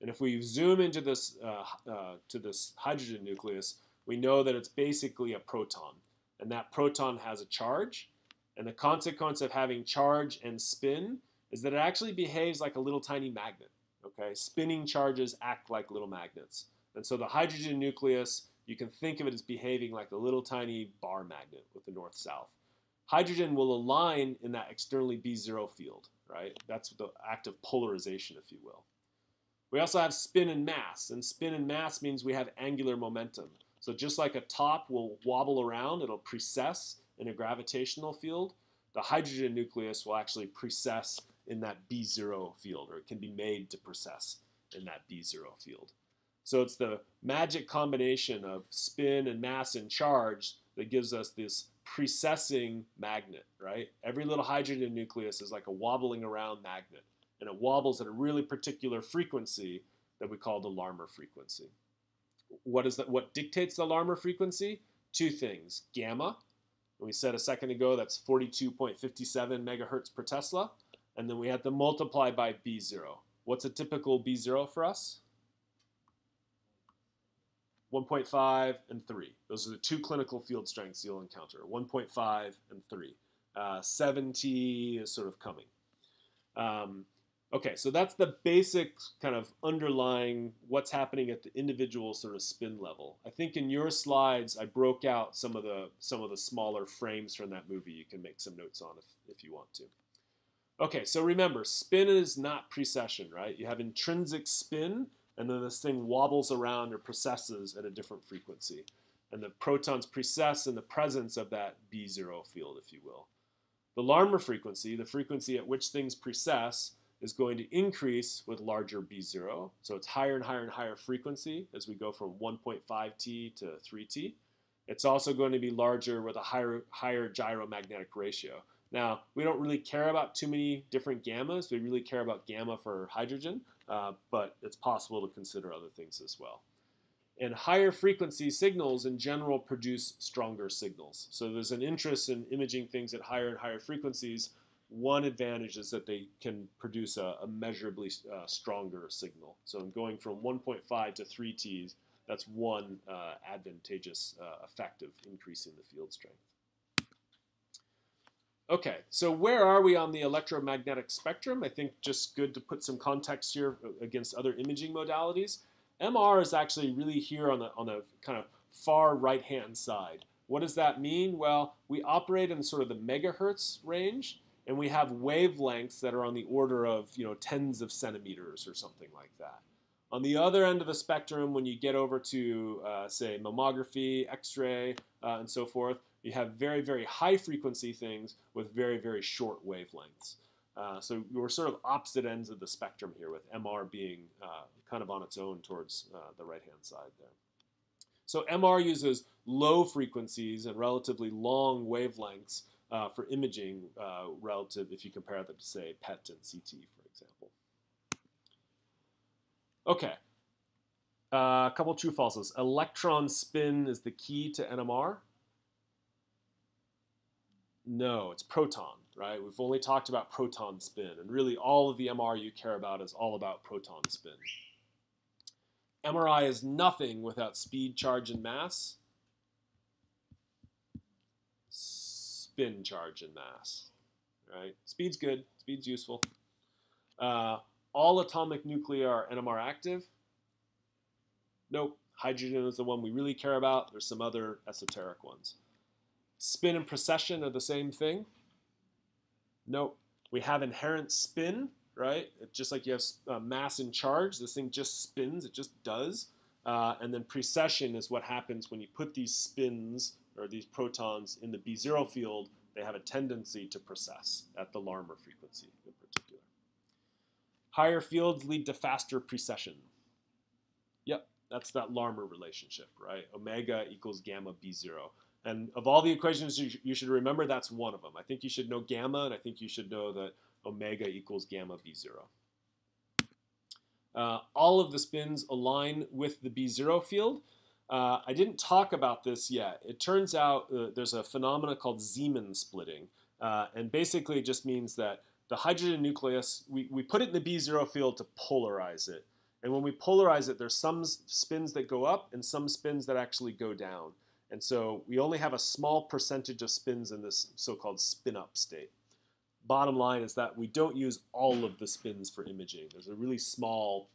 And if we zoom into this, uh, uh, to this hydrogen nucleus, we know that it's basically a proton. And that proton has a charge. And the consequence of having charge and spin is that it actually behaves like a little tiny magnet. Okay, spinning charges act like little magnets. And so the hydrogen nucleus, you can think of it as behaving like a little tiny bar magnet with the north-south. Hydrogen will align in that externally B0 field, right? That's the act of polarization, if you will. We also have spin and mass, and spin and mass means we have angular momentum. So just like a top will wobble around, it'll precess in a gravitational field, the hydrogen nucleus will actually precess in that B0 field, or it can be made to precess in that B0 field. So it's the magic combination of spin and mass and charge that gives us this precessing magnet, right? Every little hydrogen nucleus is like a wobbling around magnet, and it wobbles at a really particular frequency that we call the Larmor frequency. What is that? What dictates the Larmor frequency? Two things: gamma. We said a second ago that's 42.57 megahertz per Tesla, and then we have to multiply by B0. What's a typical B0 for us? 1.5 and 3. Those are the two clinical field strengths you'll encounter, 1.5 and 3. Uh, 7T is sort of coming. Um, Okay, so that's the basic kind of underlying what's happening at the individual sort of spin level. I think in your slides I broke out some of the some of the smaller frames from that movie. You can make some notes on if, if you want to. Okay, so remember, spin is not precession, right? You have intrinsic spin, and then this thing wobbles around or precesses at a different frequency. And the protons precess in the presence of that B0 field, if you will. The Larmor frequency, the frequency at which things precess, is going to increase with larger B0. So it's higher and higher and higher frequency as we go from 1.5T to 3T. It's also going to be larger with a higher, higher gyromagnetic ratio. Now, we don't really care about too many different gammas. We really care about gamma for hydrogen, uh, but it's possible to consider other things as well. And higher frequency signals in general produce stronger signals. So there's an interest in imaging things at higher and higher frequencies one advantage is that they can produce a, a measurably uh, stronger signal. So going from 1.5 to 3 T's, that's one uh, advantageous uh, effect of increasing the field strength. Okay, so where are we on the electromagnetic spectrum? I think just good to put some context here against other imaging modalities. MR is actually really here on the, on the kind of far right-hand side. What does that mean? Well, we operate in sort of the megahertz range, and we have wavelengths that are on the order of you know tens of centimeters or something like that. On the other end of the spectrum, when you get over to, uh, say, mammography, x-ray, uh, and so forth, you have very, very high frequency things with very, very short wavelengths. Uh, so we're sort of opposite ends of the spectrum here, with MR being uh, kind of on its own towards uh, the right-hand side there. So MR uses low frequencies and relatively long wavelengths uh, for imaging uh, relative if you compare them to, say, PET and CT, for example. Okay, uh, a couple true falses. Electron spin is the key to NMR. No, it's proton, right? We've only talked about proton spin, and really all of the MR you care about is all about proton spin. MRI is nothing without speed, charge, and mass. Spin, charge, and mass, right? Speed's good, speed's useful. Uh, all atomic nuclei are NMR active. Nope, hydrogen is the one we really care about. There's some other esoteric ones. Spin and precession are the same thing. Nope. We have inherent spin, right? Just like you have uh, mass and charge, this thing just spins, it just does. Uh, and then precession is what happens when you put these spins or these protons in the B0 field, they have a tendency to precess at the Larmor frequency in particular. Higher fields lead to faster precession. Yep, that's that Larmor relationship, right? Omega equals gamma B0. And of all the equations you, sh you should remember, that's one of them. I think you should know gamma, and I think you should know that omega equals gamma B0. Uh, all of the spins align with the B0 field. Uh, I didn't talk about this yet. It turns out uh, there's a phenomena called Zeeman splitting. Uh, and basically it just means that the hydrogen nucleus, we, we put it in the B0 field to polarize it. And when we polarize it, there's some spins that go up and some spins that actually go down. And so we only have a small percentage of spins in this so-called spin-up state. Bottom line is that we don't use all of the spins for imaging. There's a really small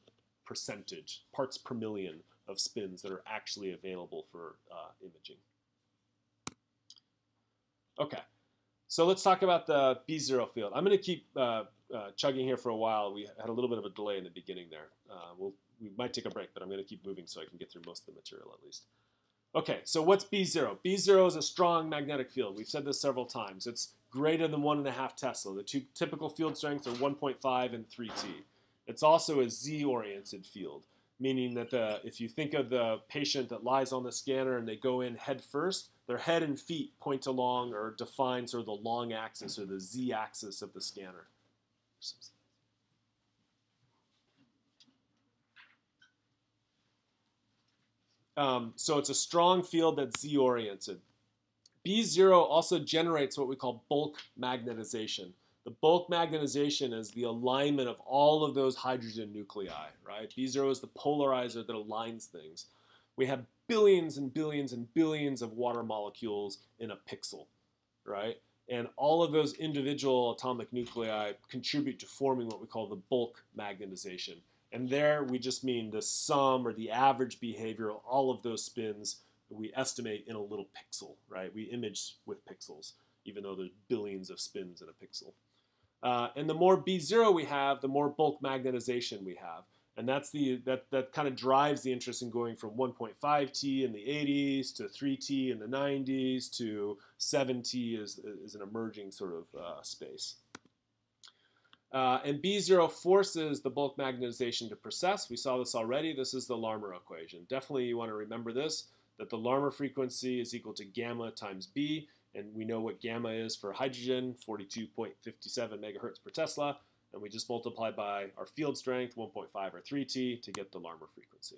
percentage, parts per million, of spins that are actually available for uh, imaging. Okay, so let's talk about the B0 field. I'm going to keep uh, uh, chugging here for a while. We had a little bit of a delay in the beginning there. Uh, we'll, we might take a break, but I'm going to keep moving so I can get through most of the material at least. Okay, so what's B0? B0 is a strong magnetic field. We've said this several times. It's greater than 1.5 Tesla. The two typical field strengths are 1.5 and 3T. It's also a Z-oriented field, meaning that the, if you think of the patient that lies on the scanner and they go in head first, their head and feet point along or define sort of the long axis or the Z-axis of the scanner. Um, so it's a strong field that's Z-oriented. B0 also generates what we call bulk magnetization. The bulk magnetization is the alignment of all of those hydrogen nuclei, right? B0 is the polarizer that aligns things. We have billions and billions and billions of water molecules in a pixel, right? And all of those individual atomic nuclei contribute to forming what we call the bulk magnetization. And there we just mean the sum or the average behavior of all of those spins we estimate in a little pixel, right? We image with pixels, even though there's billions of spins in a pixel. Uh, and the more B0 we have, the more bulk magnetization we have. And that's the that, that kind of drives the interest in going from 1.5T in the 80s to 3T in the 90s to 7T is, is an emerging sort of uh, space. Uh, and B0 forces the bulk magnetization to precess. We saw this already. This is the Larmor equation. Definitely you want to remember this, that the Larmor frequency is equal to gamma times B, and we know what gamma is for hydrogen, 42.57 megahertz per Tesla, and we just multiply by our field strength, 1.5 or 3T, to get the Larmor frequency.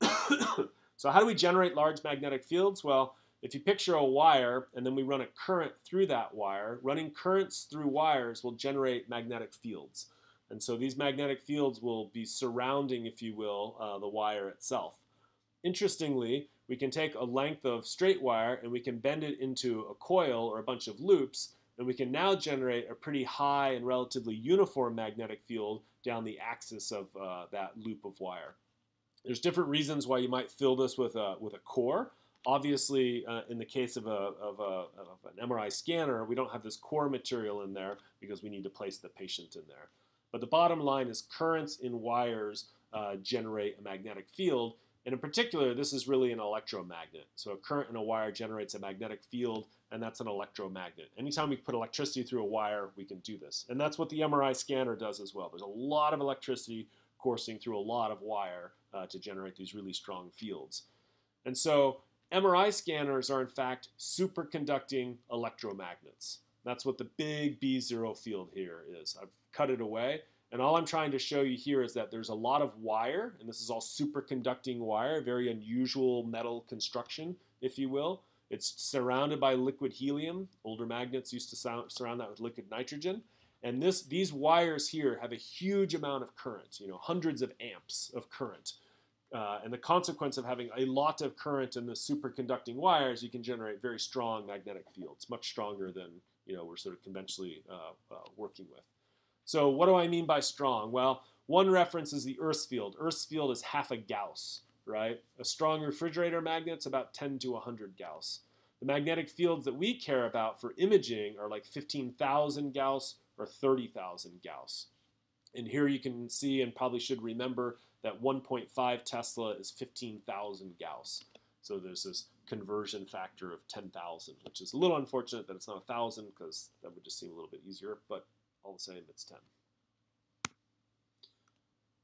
[COUGHS] so how do we generate large magnetic fields? Well, if you picture a wire and then we run a current through that wire, running currents through wires will generate magnetic fields. And so these magnetic fields will be surrounding, if you will, uh, the wire itself. Interestingly, we can take a length of straight wire and we can bend it into a coil or a bunch of loops, and we can now generate a pretty high and relatively uniform magnetic field down the axis of uh, that loop of wire. There's different reasons why you might fill this with a, with a core. Obviously, uh, in the case of, a, of, a, of an MRI scanner, we don't have this core material in there because we need to place the patient in there. But the bottom line is currents in wires uh, generate a magnetic field. And in particular, this is really an electromagnet. So a current in a wire generates a magnetic field, and that's an electromagnet. Anytime we put electricity through a wire, we can do this. And that's what the MRI scanner does as well. There's a lot of electricity coursing through a lot of wire uh, to generate these really strong fields. And so MRI scanners are in fact superconducting electromagnets. That's what the big B0 field here is. I've cut it away. And all I'm trying to show you here is that there's a lot of wire, and this is all superconducting wire, very unusual metal construction, if you will. It's surrounded by liquid helium. Older magnets used to surround that with liquid nitrogen. And this, these wires here have a huge amount of current, you know, hundreds of amps of current. Uh, and the consequence of having a lot of current in the superconducting wires, you can generate very strong magnetic fields, much stronger than you know we're sort of conventionally uh, uh, working with. So what do I mean by strong? Well, one reference is the Earth's field. Earth's field is half a Gauss, right? A strong refrigerator magnet's about 10 to 100 Gauss. The magnetic fields that we care about for imaging are like 15,000 Gauss or 30,000 Gauss. And here you can see and probably should remember that 1.5 Tesla is 15,000 Gauss. So there's this conversion factor of 10,000, which is a little unfortunate that it's not 1,000 because that would just seem a little bit easier, but all the same, it's 10.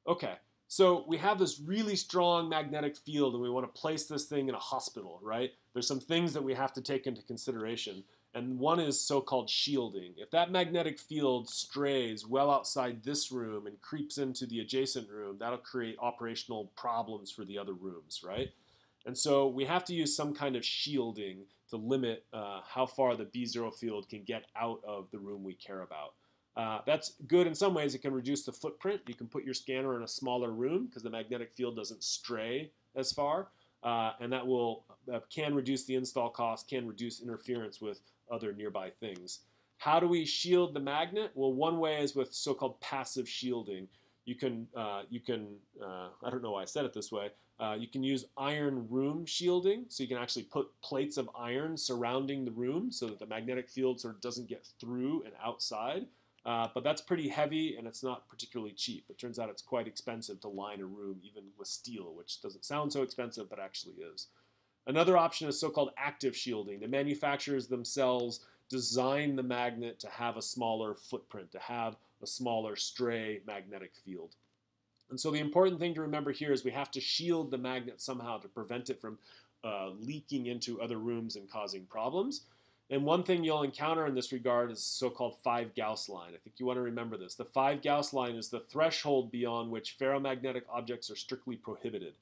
Okay, so we have this really strong magnetic field and we want to place this thing in a hospital, right? There's some things that we have to take into consideration and one is so-called shielding. If that magnetic field strays well outside this room and creeps into the adjacent room, that'll create operational problems for the other rooms, right? And so we have to use some kind of shielding to limit uh, how far the B0 field can get out of the room we care about. Uh, that's good in some ways. It can reduce the footprint. You can put your scanner in a smaller room because the magnetic field doesn't stray as far. Uh, and that will uh, can reduce the install cost, can reduce interference with other nearby things. How do we shield the magnet? Well, one way is with so-called passive shielding. You can, uh, you can uh, I don't know why I said it this way, uh, you can use iron room shielding, so you can actually put plates of iron surrounding the room so that the magnetic field sort of doesn't get through and outside. Uh, but that's pretty heavy and it's not particularly cheap. It turns out it's quite expensive to line a room even with steel, which doesn't sound so expensive but actually is. Another option is so-called active shielding. The manufacturers themselves design the magnet to have a smaller footprint, to have a smaller stray magnetic field. And so the important thing to remember here is we have to shield the magnet somehow to prevent it from uh, leaking into other rooms and causing problems. And one thing you'll encounter in this regard is so-called 5 Gauss line. I think you want to remember this. The 5 Gauss line is the threshold beyond which ferromagnetic objects are strictly prohibited.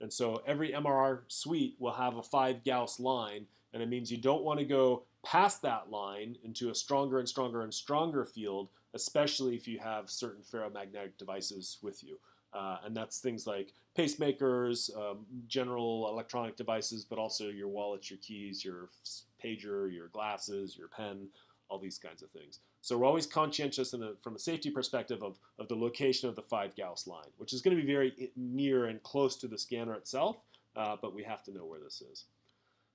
And so every MRR suite will have a 5 Gauss line, and it means you don't want to go past that line into a stronger and stronger and stronger field, especially if you have certain ferromagnetic devices with you. Uh, and that's things like pacemakers, um, general electronic devices, but also your wallets, your keys, your pager, your glasses, your pen, all these kinds of things. So we're always conscientious from a safety perspective of, of the location of the 5 Gauss line, which is going to be very near and close to the scanner itself, uh, but we have to know where this is.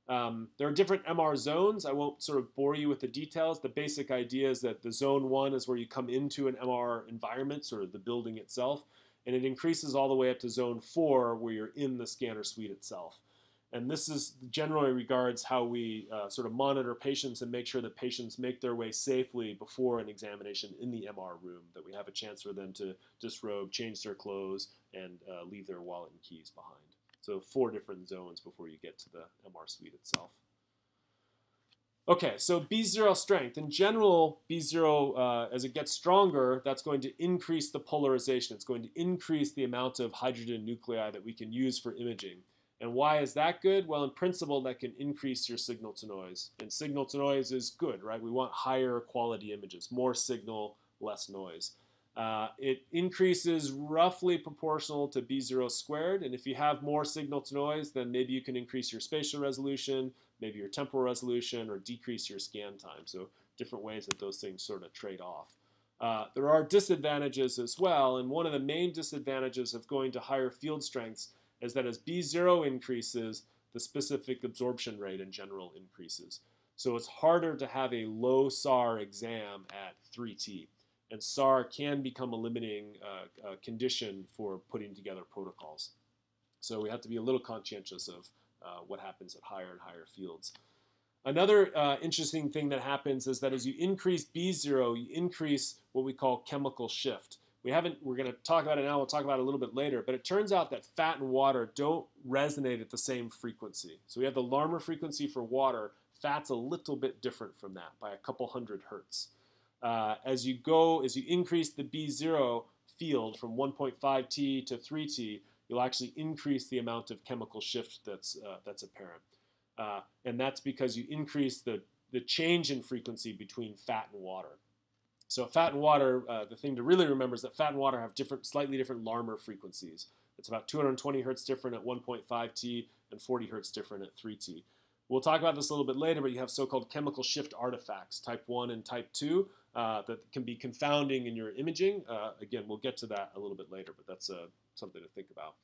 Um, there are different MR zones. I won't sort of bore you with the details. The basic idea is that the zone one is where you come into an MR environment, sort of the building itself, and it increases all the way up to zone four where you're in the scanner suite itself. And this is generally regards how we uh, sort of monitor patients and make sure that patients make their way safely before an examination in the MR room, that we have a chance for them to disrobe, change their clothes, and uh, leave their wallet and keys behind. So four different zones before you get to the MR suite itself. Okay, so B0 strength. In general, B0, uh, as it gets stronger, that's going to increase the polarization. It's going to increase the amount of hydrogen nuclei that we can use for imaging. And why is that good? Well, in principle, that can increase your signal to noise. And signal to noise is good, right? We want higher quality images, more signal, less noise. Uh, it increases roughly proportional to B0 squared. And if you have more signal to noise, then maybe you can increase your spatial resolution, maybe your temporal resolution, or decrease your scan time. So different ways that those things sort of trade off. Uh, there are disadvantages as well. And one of the main disadvantages of going to higher field strengths is that as B0 increases, the specific absorption rate in general increases. So it's harder to have a low SAR exam at 3T. and SAR can become a limiting uh, uh, condition for putting together protocols. So we have to be a little conscientious of uh, what happens at higher and higher fields. Another uh, interesting thing that happens is that as you increase B0, you increase what we call chemical shift. We haven't, we're going to talk about it now, we'll talk about it a little bit later, but it turns out that fat and water don't resonate at the same frequency. So we have the Larmor frequency for water, fat's a little bit different from that by a couple hundred hertz. Uh, as you go, as you increase the B0 field from 1.5T to 3T, you'll actually increase the amount of chemical shift that's, uh, that's apparent. Uh, and that's because you increase the, the change in frequency between fat and water. So fat and water, uh, the thing to really remember is that fat and water have different, slightly different Larmor frequencies. It's about 220 hertz different at 1.5T and 40 hertz different at 3T. We'll talk about this a little bit later, but you have so-called chemical shift artifacts, type 1 and type 2, uh, that can be confounding in your imaging. Uh, again, we'll get to that a little bit later, but that's uh, something to think about.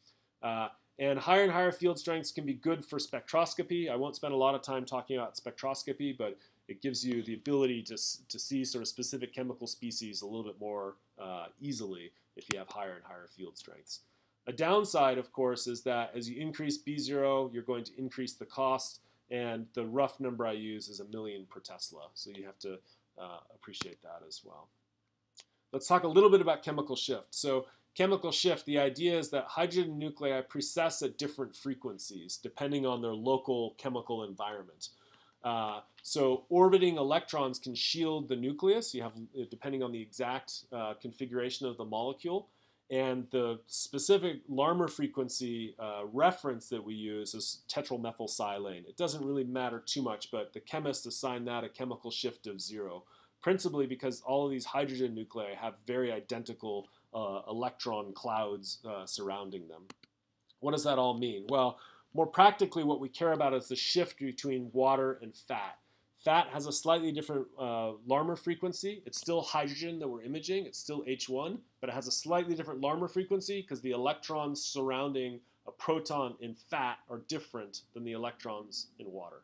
Uh, and higher and higher field strengths can be good for spectroscopy. I won't spend a lot of time talking about spectroscopy, but it gives you the ability to, to see sort of specific chemical species a little bit more uh, easily if you have higher and higher field strengths. A downside, of course, is that as you increase B0, you're going to increase the cost, and the rough number I use is a million per Tesla, so you have to uh, appreciate that as well. Let's talk a little bit about chemical shift. So chemical shift, the idea is that hydrogen nuclei precess at different frequencies depending on their local chemical environment. Uh, so orbiting electrons can shield the nucleus. You have, depending on the exact uh, configuration of the molecule, and the specific Larmor frequency uh, reference that we use is tetramethylsilane. It doesn't really matter too much, but the chemists assign that a chemical shift of zero, principally because all of these hydrogen nuclei have very identical uh, electron clouds uh, surrounding them. What does that all mean? Well, more practically, what we care about is the shift between water and fat. Fat has a slightly different uh, Larmor frequency. It's still hydrogen that we're imaging. It's still H1, but it has a slightly different Larmor frequency because the electrons surrounding a proton in fat are different than the electrons in water.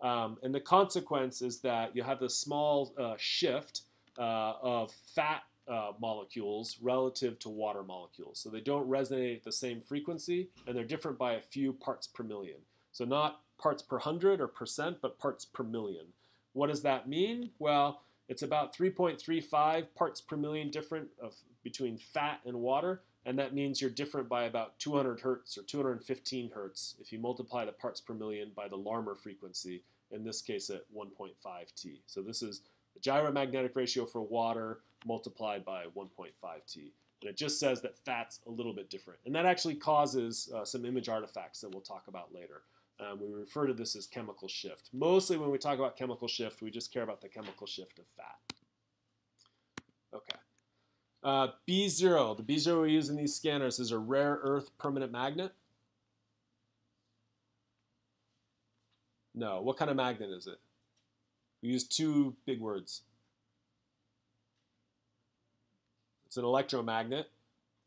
Um, and the consequence is that you have this small uh, shift uh, of fat uh, molecules relative to water molecules. So they don't resonate at the same frequency, and they're different by a few parts per million. So not parts per hundred or percent, but parts per million. What does that mean? Well, it's about 3.35 parts per million different of, between fat and water, and that means you're different by about 200 hertz or 215 hertz if you multiply the parts per million by the Larmor frequency, in this case at 1.5 T. So this is the gyromagnetic ratio for water multiplied by 1.5 T. And it just says that fat's a little bit different. And that actually causes uh, some image artifacts that we'll talk about later. Um, we refer to this as chemical shift. Mostly when we talk about chemical shift, we just care about the chemical shift of fat. Okay. Uh, B0, the B0 we use in these scanners is a rare earth permanent magnet. No, what kind of magnet is it? We use two big words. It's an electromagnet,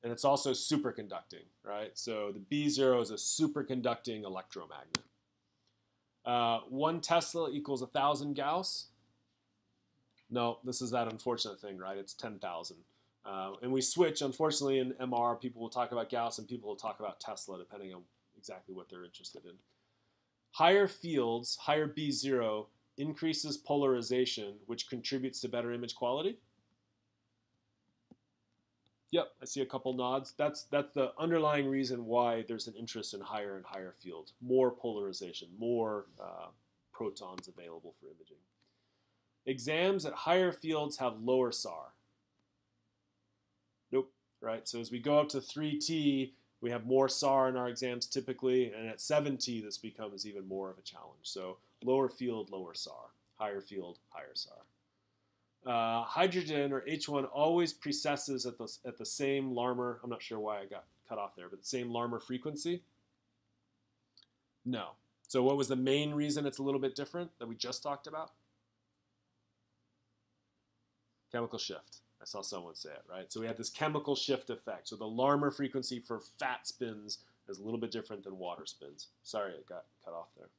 and it's also superconducting, right? So the B0 is a superconducting electromagnet. Uh, one Tesla equals 1,000 Gauss. No, this is that unfortunate thing, right? It's 10,000. Uh, and we switch, unfortunately, in MR, people will talk about Gauss and people will talk about Tesla, depending on exactly what they're interested in. Higher fields, higher B0, increases polarization, which contributes to better image quality. Yep, I see a couple nods. That's that's the underlying reason why there's an interest in higher and higher field. More polarization, more uh, protons available for imaging. Exams at higher fields have lower SAR. Nope, right? So as we go up to 3T, we have more SAR in our exams typically, and at 7T, this becomes even more of a challenge. So lower field, lower SAR. Higher field, higher SAR uh, hydrogen or H1 always precesses at the, at the same Larmor, I'm not sure why I got cut off there, but the same Larmor frequency? No. So what was the main reason it's a little bit different that we just talked about? Chemical shift. I saw someone say it, right? So we had this chemical shift effect. So the Larmor frequency for fat spins is a little bit different than water spins. Sorry, it got cut off there.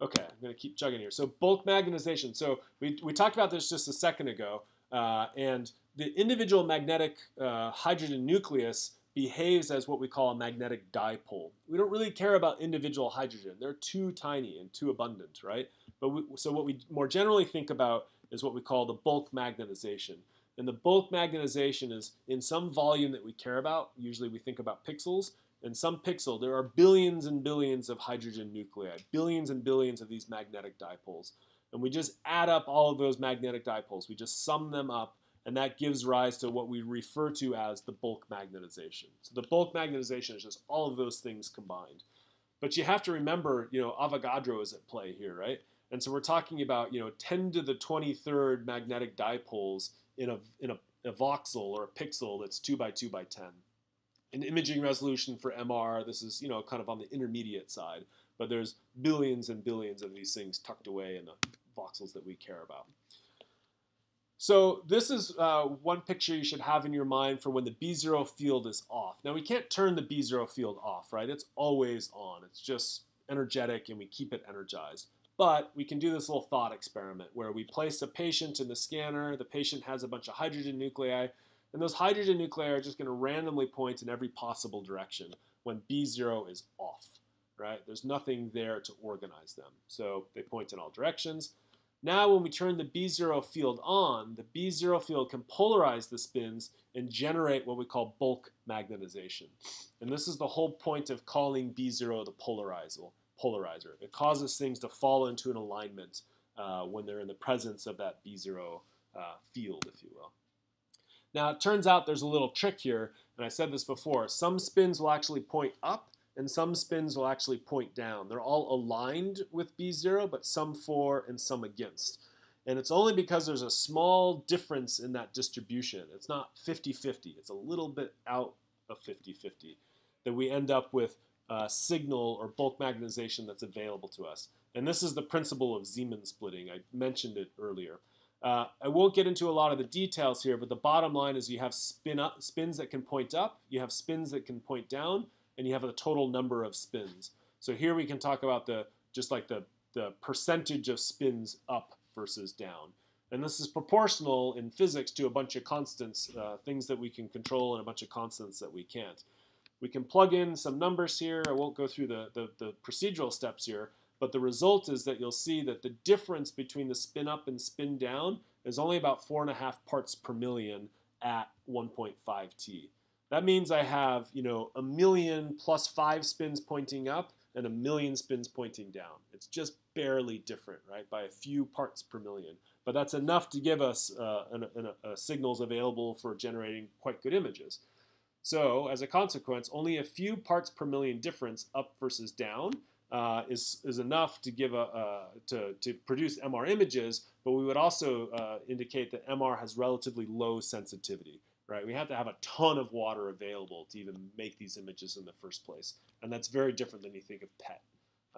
Okay, I'm going to keep chugging here. So bulk magnetization. So we, we talked about this just a second ago. Uh, and the individual magnetic uh, hydrogen nucleus behaves as what we call a magnetic dipole. We don't really care about individual hydrogen. They're too tiny and too abundant, right? But we, so what we more generally think about is what we call the bulk magnetization. And the bulk magnetization is in some volume that we care about. Usually we think about pixels. In some pixel, there are billions and billions of hydrogen nuclei, billions and billions of these magnetic dipoles. And we just add up all of those magnetic dipoles. We just sum them up, and that gives rise to what we refer to as the bulk magnetization. So the bulk magnetization is just all of those things combined. But you have to remember, you know, Avogadro is at play here, right? And so we're talking about, you know, 10 to the 23rd magnetic dipoles in a, in a, a voxel or a pixel that's 2 by 2 by 10. In imaging resolution for MR, this is, you know, kind of on the intermediate side, but there's billions and billions of these things tucked away in the voxels that we care about. So this is uh, one picture you should have in your mind for when the B0 field is off. Now we can't turn the B0 field off, right? It's always on. It's just energetic and we keep it energized. But we can do this little thought experiment where we place a patient in the scanner, the patient has a bunch of hydrogen nuclei, and those hydrogen nuclei are just going to randomly point in every possible direction when B0 is off, right? There's nothing there to organize them. So they point in all directions. Now when we turn the B0 field on, the B0 field can polarize the spins and generate what we call bulk magnetization. And this is the whole point of calling B0 the polarizer polarizer. It causes things to fall into an alignment uh, when they're in the presence of that B0 uh, field, if you will. Now, it turns out there's a little trick here, and I said this before. Some spins will actually point up, and some spins will actually point down. They're all aligned with B0, but some for and some against. And it's only because there's a small difference in that distribution. It's not 50-50. It's a little bit out of 50-50 that we end up with uh, signal or bulk magnetization that's available to us. And this is the principle of Zeeman splitting. I mentioned it earlier. Uh, I won't get into a lot of the details here, but the bottom line is you have spin up, spins that can point up, you have spins that can point down, and you have a total number of spins. So here we can talk about the just like the, the percentage of spins up versus down. And this is proportional in physics to a bunch of constants, uh, things that we can control and a bunch of constants that we can't. We can plug in some numbers here. I won't go through the, the, the, procedural steps here, but the result is that you'll see that the difference between the spin up and spin down is only about four and a half parts per million at 1.5 t. That means I have, you know, a million plus five spins pointing up and a million spins pointing down. It's just barely different, right, by a few parts per million. But that's enough to give us uh, an, an, a signals available for generating quite good images. So as a consequence, only a few parts per million difference up versus down uh, is, is enough to give a uh, to, to produce MR images, but we would also uh, indicate that MR has relatively low sensitivity, right? We have to have a ton of water available to even make these images in the first place, and that's very different than you think of PET.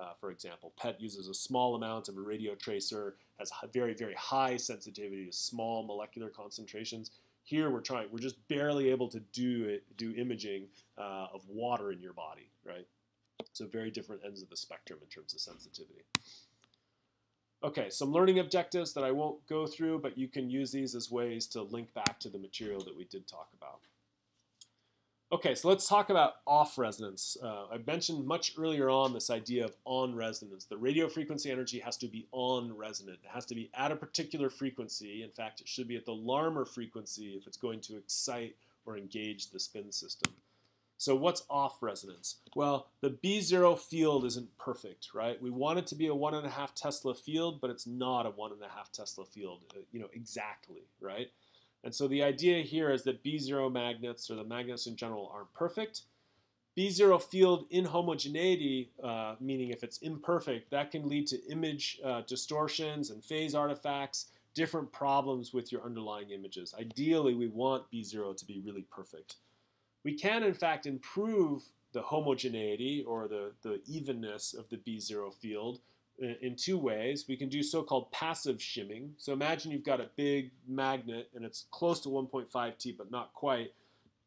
Uh, for example, PET uses a small amount of a radio tracer, has very, very high sensitivity to small molecular concentrations. Here we're trying, we're just barely able to do it, do imaging uh, of water in your body, right? So very different ends of the spectrum in terms of sensitivity. Okay, some learning objectives that I won't go through, but you can use these as ways to link back to the material that we did talk about. Okay, so let's talk about off resonance. Uh, I mentioned much earlier on this idea of on resonance. The radio frequency energy has to be on resonant. It has to be at a particular frequency. In fact, it should be at the Larmor frequency if it's going to excite or engage the spin system. So what's off resonance? Well, the B0 field isn't perfect, right? We want it to be a one and a half Tesla field, but it's not a one and a half Tesla field, uh, you know, exactly, right? And so the idea here is that B0 magnets, or the magnets in general, aren't perfect. B0 field inhomogeneity, uh, meaning if it's imperfect, that can lead to image uh, distortions and phase artifacts, different problems with your underlying images. Ideally, we want B0 to be really perfect. We can, in fact, improve the homogeneity or the, the evenness of the B0 field in two ways. We can do so-called passive shimming. So imagine you've got a big magnet and it's close to 1.5 T but not quite.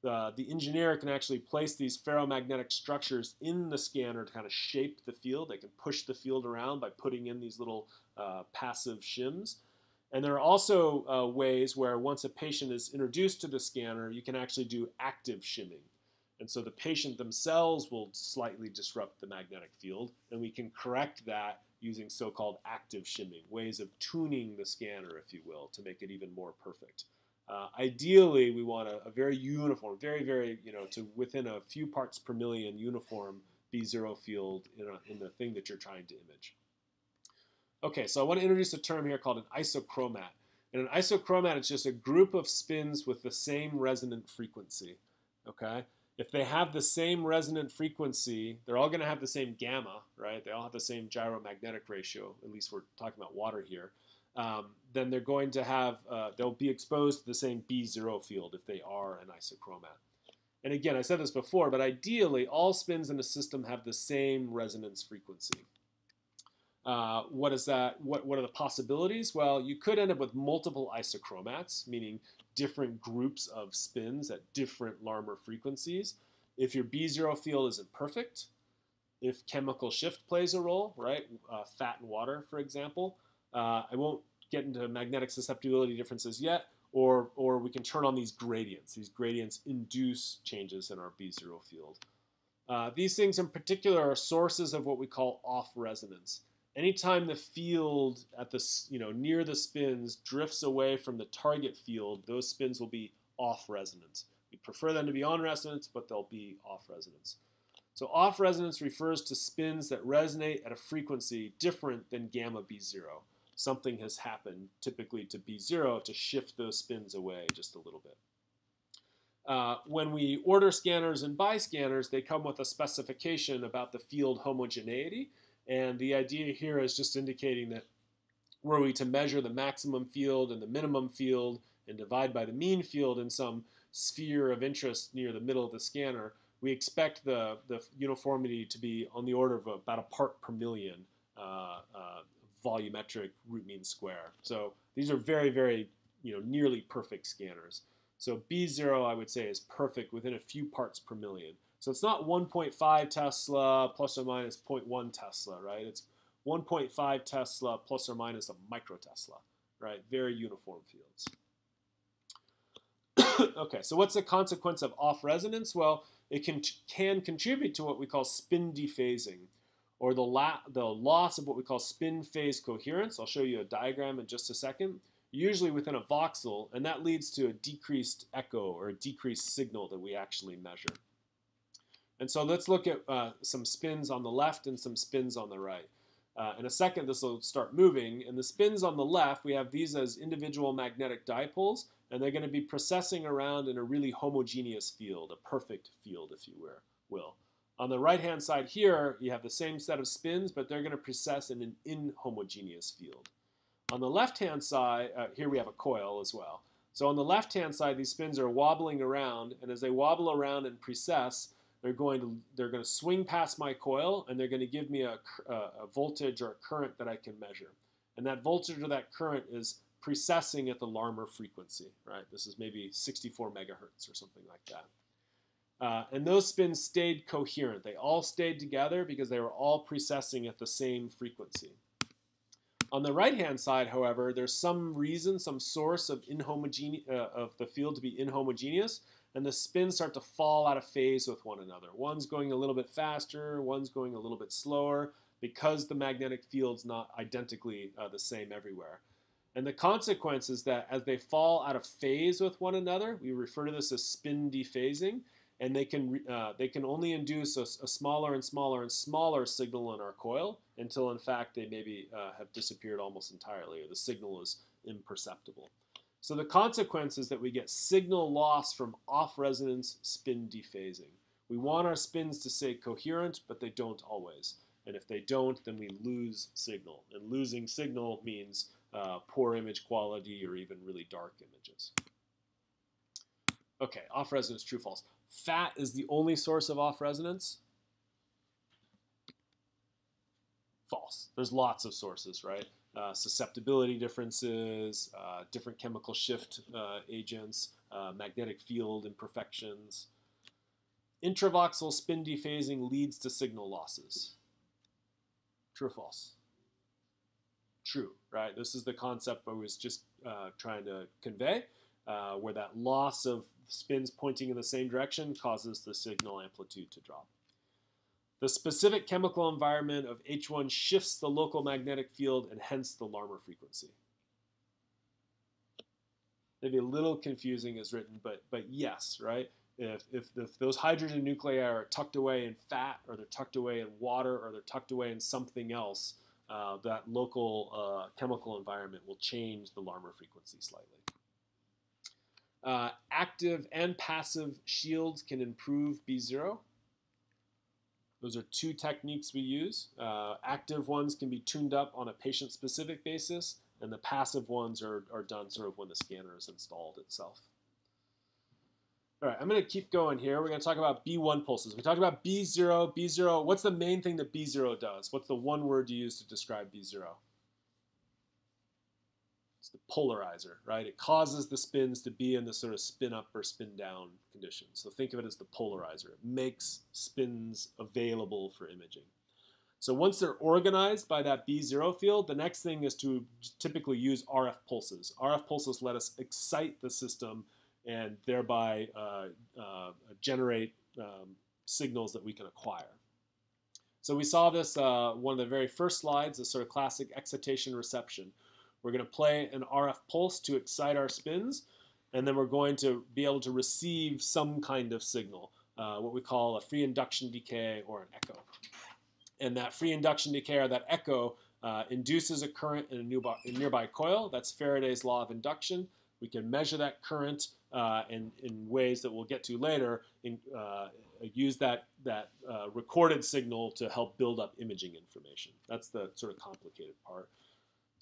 Uh, the engineer can actually place these ferromagnetic structures in the scanner to kind of shape the field. They can push the field around by putting in these little uh, passive shims. And there are also uh, ways where once a patient is introduced to the scanner, you can actually do active shimming. And so the patient themselves will slightly disrupt the magnetic field, and we can correct that using so-called active shimming, ways of tuning the scanner, if you will, to make it even more perfect. Uh, ideally, we want a, a, very uniform, very, very, you know, to within a few parts per million uniform B0 field in, a, in the thing that you're trying to image. Okay, so I want to introduce a term here called an isochromat. And an isochromat is just a group of spins with the same resonant frequency. Okay, if they have the same resonant frequency, they're all going to have the same gamma, right? They all have the same gyromagnetic ratio. At least we're talking about water here. Um, then they're going to have, uh, they'll be exposed to the same B0 field if they are an isochromat. And again, I said this before, but ideally, all spins in a system have the same resonance frequency. Uh, what is that? What, what are the possibilities? Well, you could end up with multiple isochromats, meaning different groups of spins at different Larmor frequencies. If your B0 field isn't perfect, if chemical shift plays a role, right? Uh, fat and water, for example. Uh, I won't get into magnetic susceptibility differences yet, or, or we can turn on these gradients. These gradients induce changes in our B0 field. Uh, these things in particular are sources of what we call off resonance anytime the field at the you know near the spins drifts away from the target field, those spins will be off resonance. We prefer them to be on resonance, but they'll be off resonance. So off resonance refers to spins that resonate at a frequency different than gamma B0. Something has happened, typically to B0, to shift those spins away just a little bit. Uh, when we order scanners and buy scanners, they come with a specification about the field homogeneity, and the idea here is just indicating that were we to measure the maximum field and the minimum field and divide by the mean field in some sphere of interest near the middle of the scanner, we expect the, the uniformity to be on the order of about a part per million uh, uh, volumetric root mean square. So these are very, very, you know, nearly perfect scanners. So B0, I would say, is perfect within a few parts per million. So it's not 1.5 Tesla plus or minus 0.1 Tesla, right? It's 1.5 Tesla plus or minus a micro Tesla, right? Very uniform fields. [COUGHS] okay, so what's the consequence of off resonance? Well, it can, can contribute to what we call spin dephasing, or the, la the loss of what we call spin phase coherence. I'll show you a diagram in just a second, usually within a voxel, and that leads to a decreased echo or a decreased signal that we actually measure. And so let's look at uh, some spins on the left and some spins on the right. Uh, in a second, this will start moving. And the spins on the left, we have these as individual magnetic dipoles, and they're going to be precessing around in a really homogeneous field, a perfect field, if you will. On the right-hand side here, you have the same set of spins, but they're going to precess in an inhomogeneous field. On the left-hand side, uh, here we have a coil as well. So on the left-hand side, these spins are wobbling around, and as they wobble around and precess, they're going to they're going to swing past my coil and they're going to give me a, a, a voltage or a current that I can measure. And that voltage or that current is precessing at the Larmor frequency, right? This is maybe 64 megahertz or something like that. Uh, and those spins stayed coherent. They all stayed together because they were all precessing at the same frequency. On the right-hand side, however, there's some reason, some source of, inhomogene- uh, of the field to be inhomogeneous, and the spins start to fall out of phase with one another. One's going a little bit faster, one's going a little bit slower because the magnetic field's not identically uh, the same everywhere. And the consequence is that as they fall out of phase with one another, we refer to this as spin dephasing, and they can, uh, they can only induce a, a, smaller and smaller and smaller signal in our coil until in fact they maybe uh, have disappeared almost entirely or the signal is imperceptible. So the consequence is that we get signal loss from off-resonance spin dephasing. We want our spins to stay coherent, but they don't always. And if they don't, then we lose signal. And losing signal means uh, poor image quality or even really dark images. Okay, off-resonance, true, false. Fat is the only source of off-resonance. False. There's lots of sources, right? Uh, susceptibility differences, uh, different chemical shift uh, agents, uh, magnetic field imperfections. Intravoxel spin dephasing leads to signal losses. True or false? True, right? This is the concept I was just uh, trying to convey, where that loss of spins pointing in the same direction causes the signal amplitude to drop. The specific chemical environment of H1 shifts the local magnetic field and hence the Larmor frequency. Maybe a little confusing as written, but, but yes, right? If, if, if those hydrogen nuclei are tucked away in fat or they're tucked away in water or they're tucked away in something else, uh, that local uh, chemical environment will change the Larmor frequency slightly. Uh, active and passive shields can improve B0. Those are two techniques we use. Uh, active ones can be tuned up on a patient-specific basis, and the passive ones are, are done sort of when the scanner is installed itself. All right, I'm going to keep going here. We're going to talk about B1 pulses. We talked about B0. B0, what's the main thing that B0 does? What's the one word you use to describe B0? The polarizer, right? It causes the spins to be in the sort of spin up or spin down condition. So think of it as the polarizer. It makes spins available for imaging. So once they're organized by that B0 field, the next thing is to typically use RF pulses. RF pulses let us excite the system and thereby uh, uh, generate um, signals that we can acquire. So we saw this, uh, one of the very first slides, a sort of classic excitation reception. We're going to play an RF pulse to excite our spins, and then we're going to be able to receive some kind of signal, uh, what we call a free induction decay or an echo. And that free induction decay or that echo uh, induces a current in a, nearby, a nearby coil. That's Faraday's law of induction. We can measure that current uh, in, in ways that we'll get to later, in, uh, use that, that uh, recorded signal to help build up imaging information. That's the sort of complicated part.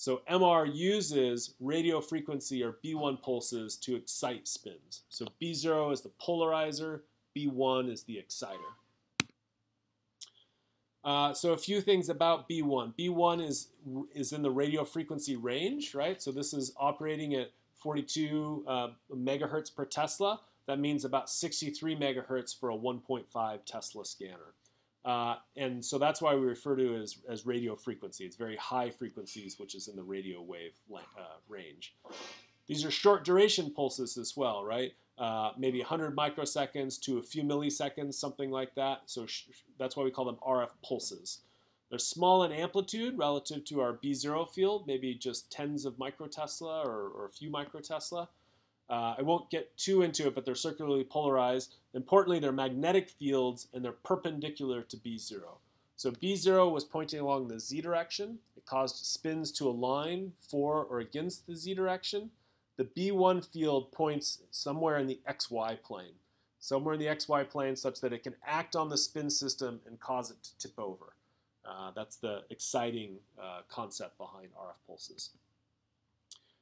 So MR uses radio frequency or B1 pulses to excite spins. So B0 is the polarizer, B1 is the exciter. Uh, so a few things about B1. B1 is, is in the radio frequency range, right? So this is operating at 42 uh, megahertz per Tesla. That means about 63 megahertz for a 1.5 Tesla scanner. Uh, and so that's why we refer to it as, as radio frequency. It's very high frequencies, which is in the radio wave uh, range. These are short duration pulses as well, right? Uh, maybe 100 microseconds to a few milliseconds, something like that. So that's why we call them RF pulses. They're small in amplitude relative to our B0 field, maybe just tens of microtesla or, or a few microtesla. Uh, I won't get too into it, but they're circularly polarized. Importantly, they're magnetic fields and they're perpendicular to B0. So B0 was pointing along the z direction. It caused spins to align for or against the z direction. The B1 field points somewhere in the xy plane, somewhere in the xy plane such that it can act on the spin system and cause it to tip over. Uh, that's the exciting uh, concept behind RF pulses.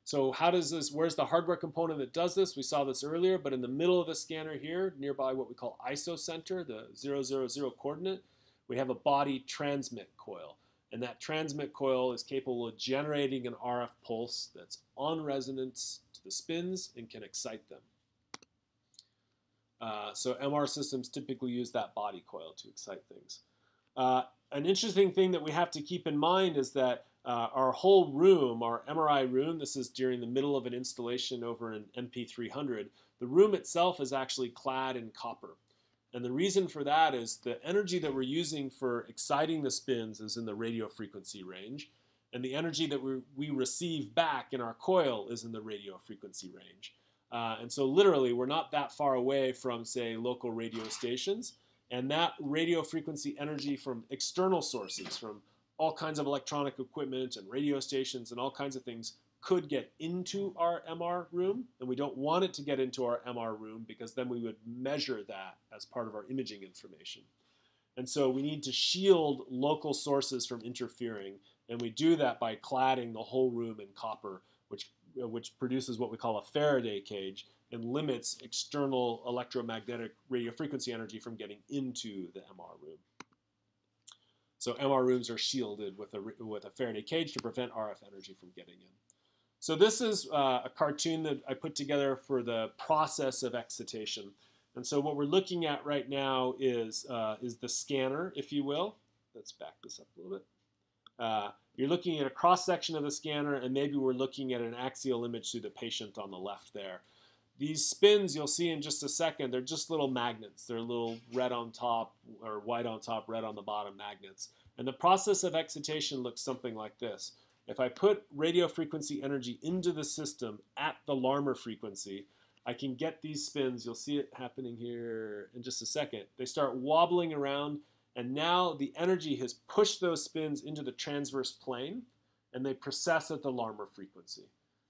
So how does this, where's the hardware component that does this? We saw this earlier, but in the middle of the scanner here, nearby what we call ISO center, the 000 coordinate, we have a body transmit coil. And that transmit coil is capable of generating an RF pulse that's on resonance to the spins and can excite them. Uh, so MR systems typically use that body coil to excite things. Uh, an interesting thing that we have to keep in mind is that uh, our whole room, our MRI room, this is during the middle of an installation over an MP300, the room itself is actually clad in copper. And the reason for that is the energy that we're using for exciting the spins is in the radio frequency range, and the energy that we, we receive back in our coil is in the radio frequency range. Uh, and so literally, we're not that far away from, say, local radio stations, and that radio frequency energy from external sources, from all kinds of electronic equipment and radio stations and all kinds of things could get into our MR room, and we don't want it to get into our MR room because then we would measure that as part of our imaging information. And so we need to shield local sources from interfering, and we do that by cladding the whole room in copper, which, uh, which produces what we call a Faraday cage and limits external electromagnetic radio frequency energy from getting into the MR room. So MR rooms are shielded with a, with a Faraday cage to prevent RF energy from getting in. So this is uh, a cartoon that I put together for the process of excitation. And so what we're looking at right now is, uh, is the scanner, if you will. Let's back this up a little bit. Uh, you're looking at a cross section of the scanner, and maybe we're looking at an axial image through the patient on the left there. These spins you'll see in just a second, they're just little magnets. They're little red on top or white on top, red on the bottom magnets. And the process of excitation looks something like this. If I put radio frequency energy into the system at the Larmor frequency, I can get these spins. You'll see it happening here in just a second. They start wobbling around, and now the energy has pushed those spins into the transverse plane, and they precess at the Larmor frequency.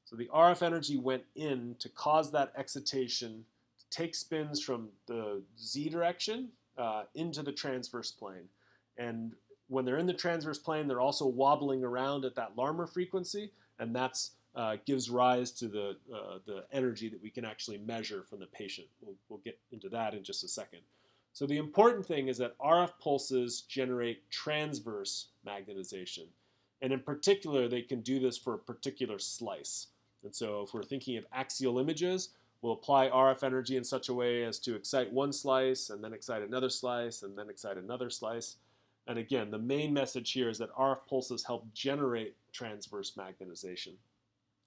So the RF energy went in to cause that excitation to take spins from the z direction uh, into the transverse plane. And when they're in the transverse plane, they're also wobbling around at that Larmor frequency, and that's uh, gives rise to the, uh, the energy that we can actually measure from the patient. We'll, we'll get into that in just a second. So the important thing is that RF pulses generate transverse magnetization. And in particular, they can do this for a particular slice. And so if we're thinking of axial images, we'll apply RF energy in such a way as to excite one slice and then excite another slice and then excite another slice. And again, the main message here is that RF pulses help generate transverse magnetization.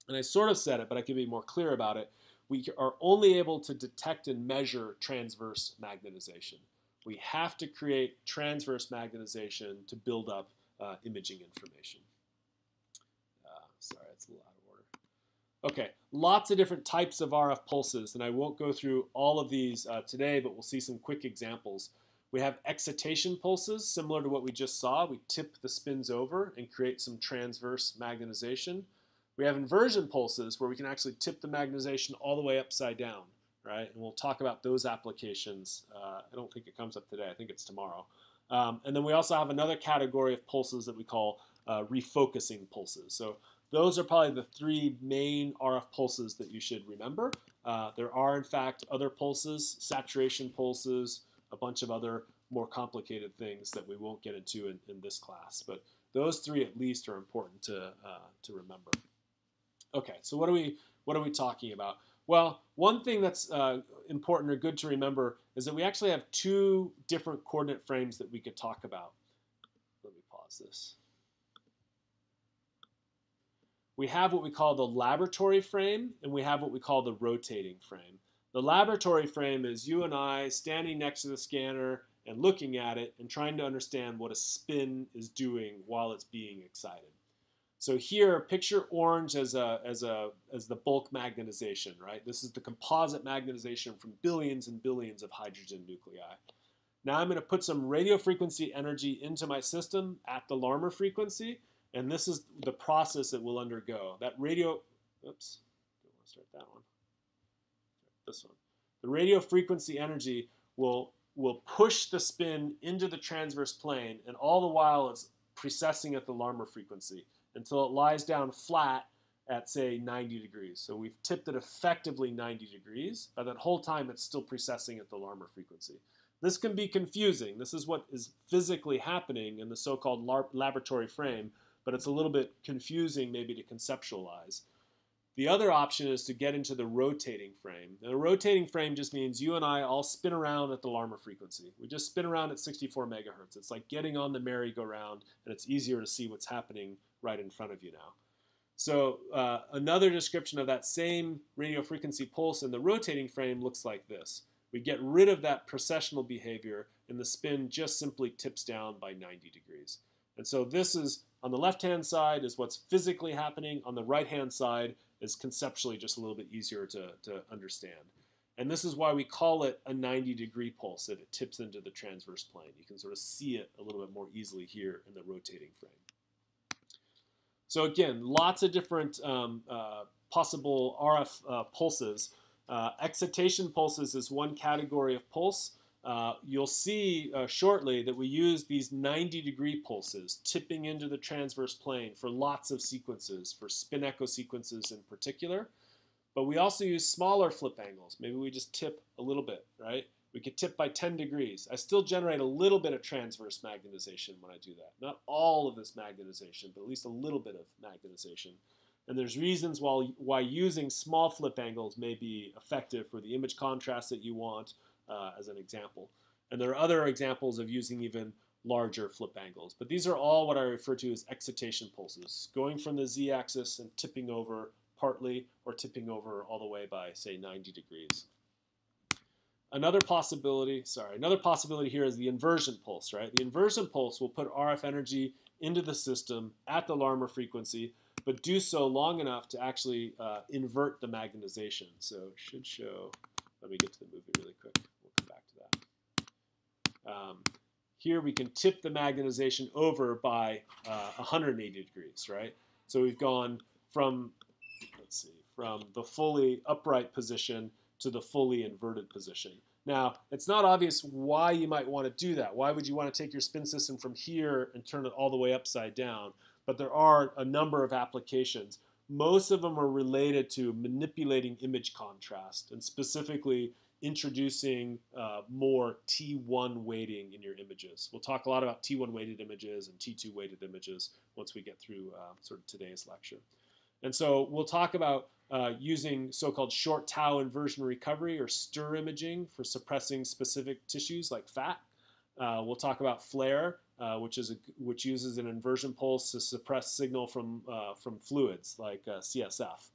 And I sort of said it, but I can be more clear about it. We are only able to detect and measure transverse magnetization. We have to create transverse magnetization to build up uh, imaging information. Uh, sorry, that's a little Okay, lots of different types of RF pulses, and I won't go through all of these uh, today, but we'll see some quick examples. We have excitation pulses, similar to what we just saw. We tip the spins over and create some transverse magnetization. We have inversion pulses, where we can actually tip the magnetization all the way upside down, right? And we'll talk about those applications. Uh, I don't think it comes up today. I think it's tomorrow. Um, and then we also have another category of pulses that we call uh, refocusing pulses. So those are probably the three main RF pulses that you should remember. Uh, there are, in fact, other pulses, saturation pulses, a bunch of other more complicated things that we won't get into in, in this class. But those three at least are important to, uh, to remember. Okay, so what are we, what are we talking about? Well, one thing that's uh, important or good to remember is that we actually have two different coordinate frames that we could talk about. Let me pause this we have what we call the laboratory frame and we have what we call the rotating frame. The laboratory frame is you and I standing next to the scanner and looking at it and trying to understand what a spin is doing while it's being excited. So here, picture orange as, a, as, a, as the bulk magnetization, right? This is the composite magnetization from billions and billions of hydrogen nuclei. Now I'm going to put some radio frequency energy into my system at the Larmor frequency, and this is the process that we'll undergo. That radio, oops, don't want to start that one. This one. The radio frequency energy will, will push the spin into the transverse plane, and all the while it's precessing at the Larmor frequency until it lies down flat at, say, 90 degrees. So we've tipped it effectively 90 degrees. By that whole time, it's still precessing at the Larmor frequency. This can be confusing. This is what is physically happening in the so-called laboratory frame, but it's a little bit confusing maybe to conceptualize. The other option is to get into the rotating frame. And a rotating frame just means you and I all spin around at the Larmor frequency. We just spin around at 64 megahertz. It's like getting on the merry-go-round, and it's easier to see what's happening right in front of you now. So uh, another description of that same radio frequency pulse in the rotating frame looks like this. We get rid of that precessional behavior, and the spin just simply tips down by 90 degrees. And so this is on the left-hand side is what's physically happening. On the right-hand side is conceptually just a little bit easier to, to understand. And this is why we call it a 90 degree pulse, that it tips into the transverse plane. You can sort of see it a little bit more easily here in the rotating frame. So again, lots of different um, uh, possible RF uh, pulses. Uh, excitation pulses is one category of pulse. Uh, you'll see uh, shortly that we use these 90 degree pulses tipping into the transverse plane for lots of sequences, for spin echo sequences in particular. But we also use smaller flip angles. Maybe we just tip a little bit, right? We could tip by 10 degrees. I still generate a little bit of transverse magnetization when I do that. Not all of this magnetization, but at least a little bit of magnetization. And there's reasons why, why using small flip angles may be effective for the image contrast that you want, uh, as an example. And there are other examples of using even larger flip angles. But these are all what I refer to as excitation pulses, going from the z-axis and tipping over partly or tipping over all the way by, say, 90 degrees. Another possibility, sorry, another possibility here is the inversion pulse, right? The inversion pulse will put RF energy into the system at the Larmor frequency, but do so long enough to actually uh, invert the magnetization. So it should show, let me get to the movie really quick. We'll come back to that. Um, here we can tip the magnetization over by uh, 180 degrees, right? So we've gone from, let's see, from the fully upright position to the fully inverted position. Now, it's not obvious why you might want to do that. Why would you want to take your spin system from here and turn it all the way upside down? But there are a number of applications. Most of them are related to manipulating image contrast and specifically introducing uh, more T1 weighting in your images. We'll talk a lot about T1 weighted images and T2 weighted images once we get through uh, sort of today's lecture. And so we'll talk about uh, using so-called short tau inversion recovery or STIR imaging for suppressing specific tissues like fat. Uh, we'll talk about FLAIR, uh, which is a, which uses an inversion pulse to suppress signal from uh, from fluids like CSF.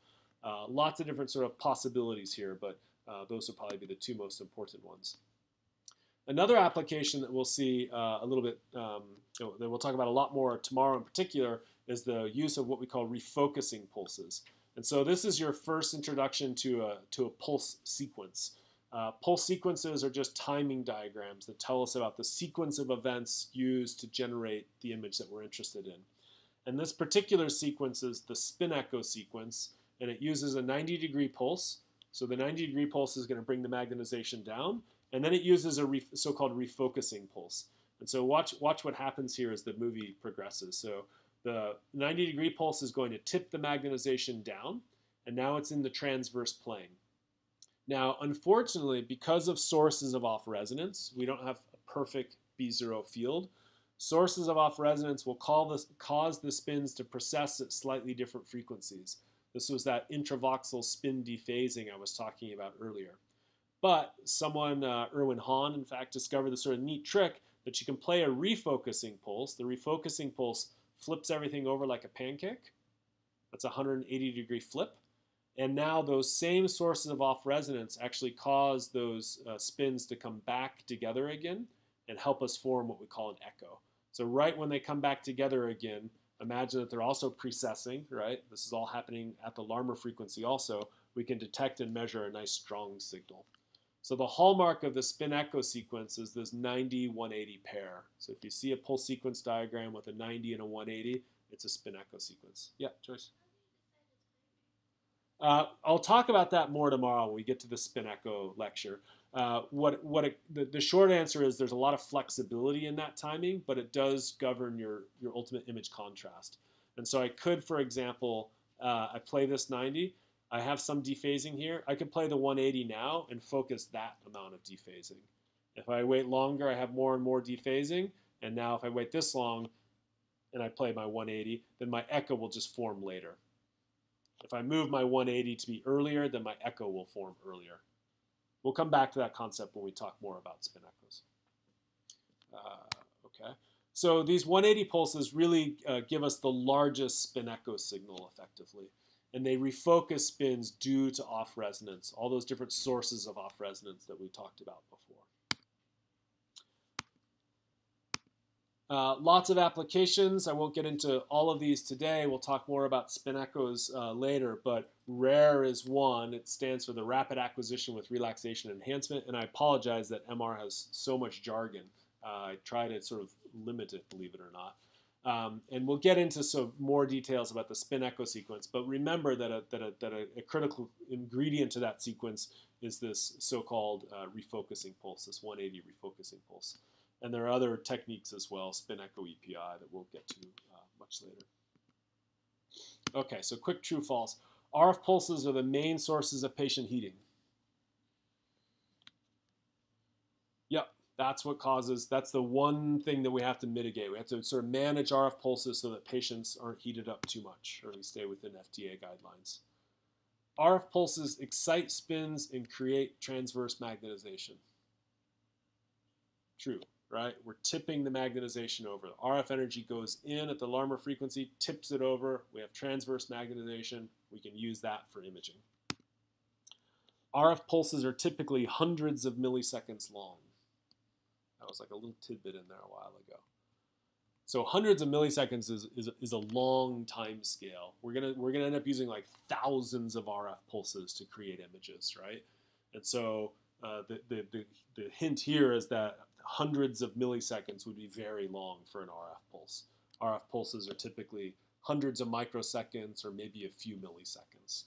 lots of different sort of possibilities here, but uh, those will probably be the two most important ones. Another application that we'll see uh, a little bit, um, that we'll talk about a lot more tomorrow in particular, is the use of what we call refocusing pulses. And so this is your first introduction to a, to a pulse sequence. Uh, pulse sequences are just timing diagrams that tell us about the sequence of events used to generate the image that we're interested in. And this particular sequence is the spin echo sequence, and it uses a 90 degree pulse so the 90 degree pulse is going to bring the magnetization down, and then it uses a so-called refocusing pulse. And so watch, watch what happens here as the movie progresses. So the 90 degree pulse is going to tip the magnetization down, and now it's in the transverse plane. Now, unfortunately, because of sources of off resonance, we don't have a perfect B0 field. Sources of off resonance will this, cause the spins to precess at slightly different frequencies. This was that intravoxel spin dephasing I was talking about earlier. But someone, uh, Erwin Hahn, in fact, discovered this sort of neat trick that you can play a refocusing pulse. The refocusing pulse flips everything over like a pancake. That's a 180 degree flip. And now those same sources of off resonance actually cause those uh, spins to come back together again and help us form what we call an echo. So right when they come back together again, Imagine that they're also precessing, right? This is all happening at the Larmor frequency also. We can detect and measure a nice strong signal. So the hallmark of the spin echo sequence is this 90-180 pair. So if you see a pulse sequence diagram with a 90 and a 180, it's a spin echo sequence. Yeah, Joyce? Uh, I'll talk about that more tomorrow when we get to the spin echo lecture. Uh, what what it, the, the short answer is there's a lot of flexibility in that timing, but it does govern your your ultimate image contrast. And so I could, for example, uh, I play this 90. I have some dephasing here. I could play the 180 now and focus that amount of dephasing. If I wait longer, I have more and more dephasing. And now if I wait this long and I play my 180, then my echo will just form later. If I move my 180 to be earlier, then my echo will form earlier. We'll come back to that concept when we talk more about spin echoes. Uh, okay, so these 180 pulses really uh, give us the largest spin echo signal effectively. And they refocus spins due to off resonance, all those different sources of off resonance that we talked about before. Uh, lots of applications. I won't get into all of these today. We'll talk more about spin echoes uh, later, but RARE is one. It stands for the Rapid Acquisition with Relaxation Enhancement, and I apologize that MR has so much jargon. Uh, I try to sort of limit it, believe it or not. Um, and we'll get into some more details about the spin echo sequence, but remember that a, that a, that a, a critical ingredient to that sequence is this so-called uh, refocusing pulse, this 180 refocusing pulse. And there are other techniques as well, spin echo EPI, that we'll get to uh, much later. Okay, so quick true false. RF pulses are the main sources of patient heating. Yep, that's what causes, that's the one thing that we have to mitigate. We have to sort of manage RF pulses so that patients aren't heated up too much, or we stay within FDA guidelines. RF pulses excite spins and create transverse magnetization. True. Right? We're tipping the magnetization over. The RF energy goes in at the Larmor frequency, tips it over. We have transverse magnetization. We can use that for imaging. RF pulses are typically hundreds of milliseconds long. That was like a little tidbit in there a while ago. So hundreds of milliseconds is, is, is a long time scale. We're gonna we're gonna end up using like thousands of RF pulses to create images, right? And so uh, the, the, the, the hint here is that hundreds of milliseconds would be very long for an RF pulse. RF pulses are typically hundreds of microseconds or maybe a few milliseconds.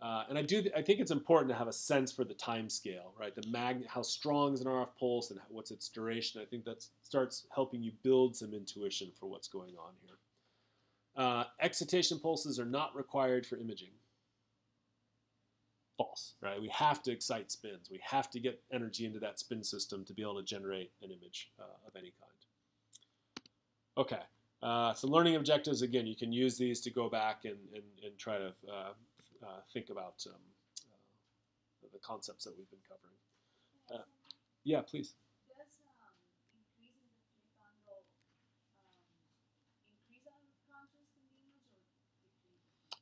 Uh, and I do, I think it's important to have a sense for the time scale, right? The mag, how strong is an RF pulse and what's its duration. I think that starts helping you build some intuition for what's going on here. Uh, excitation pulses are not required for imaging. False, right? We have to excite spins. We have to get energy into that spin system to be able to generate an image uh, of any kind. Okay, uh, so learning objectives, again, you can use these to go back and, and, and try to uh, uh, think about um, uh, the concepts that we've been covering. Uh, yeah, please.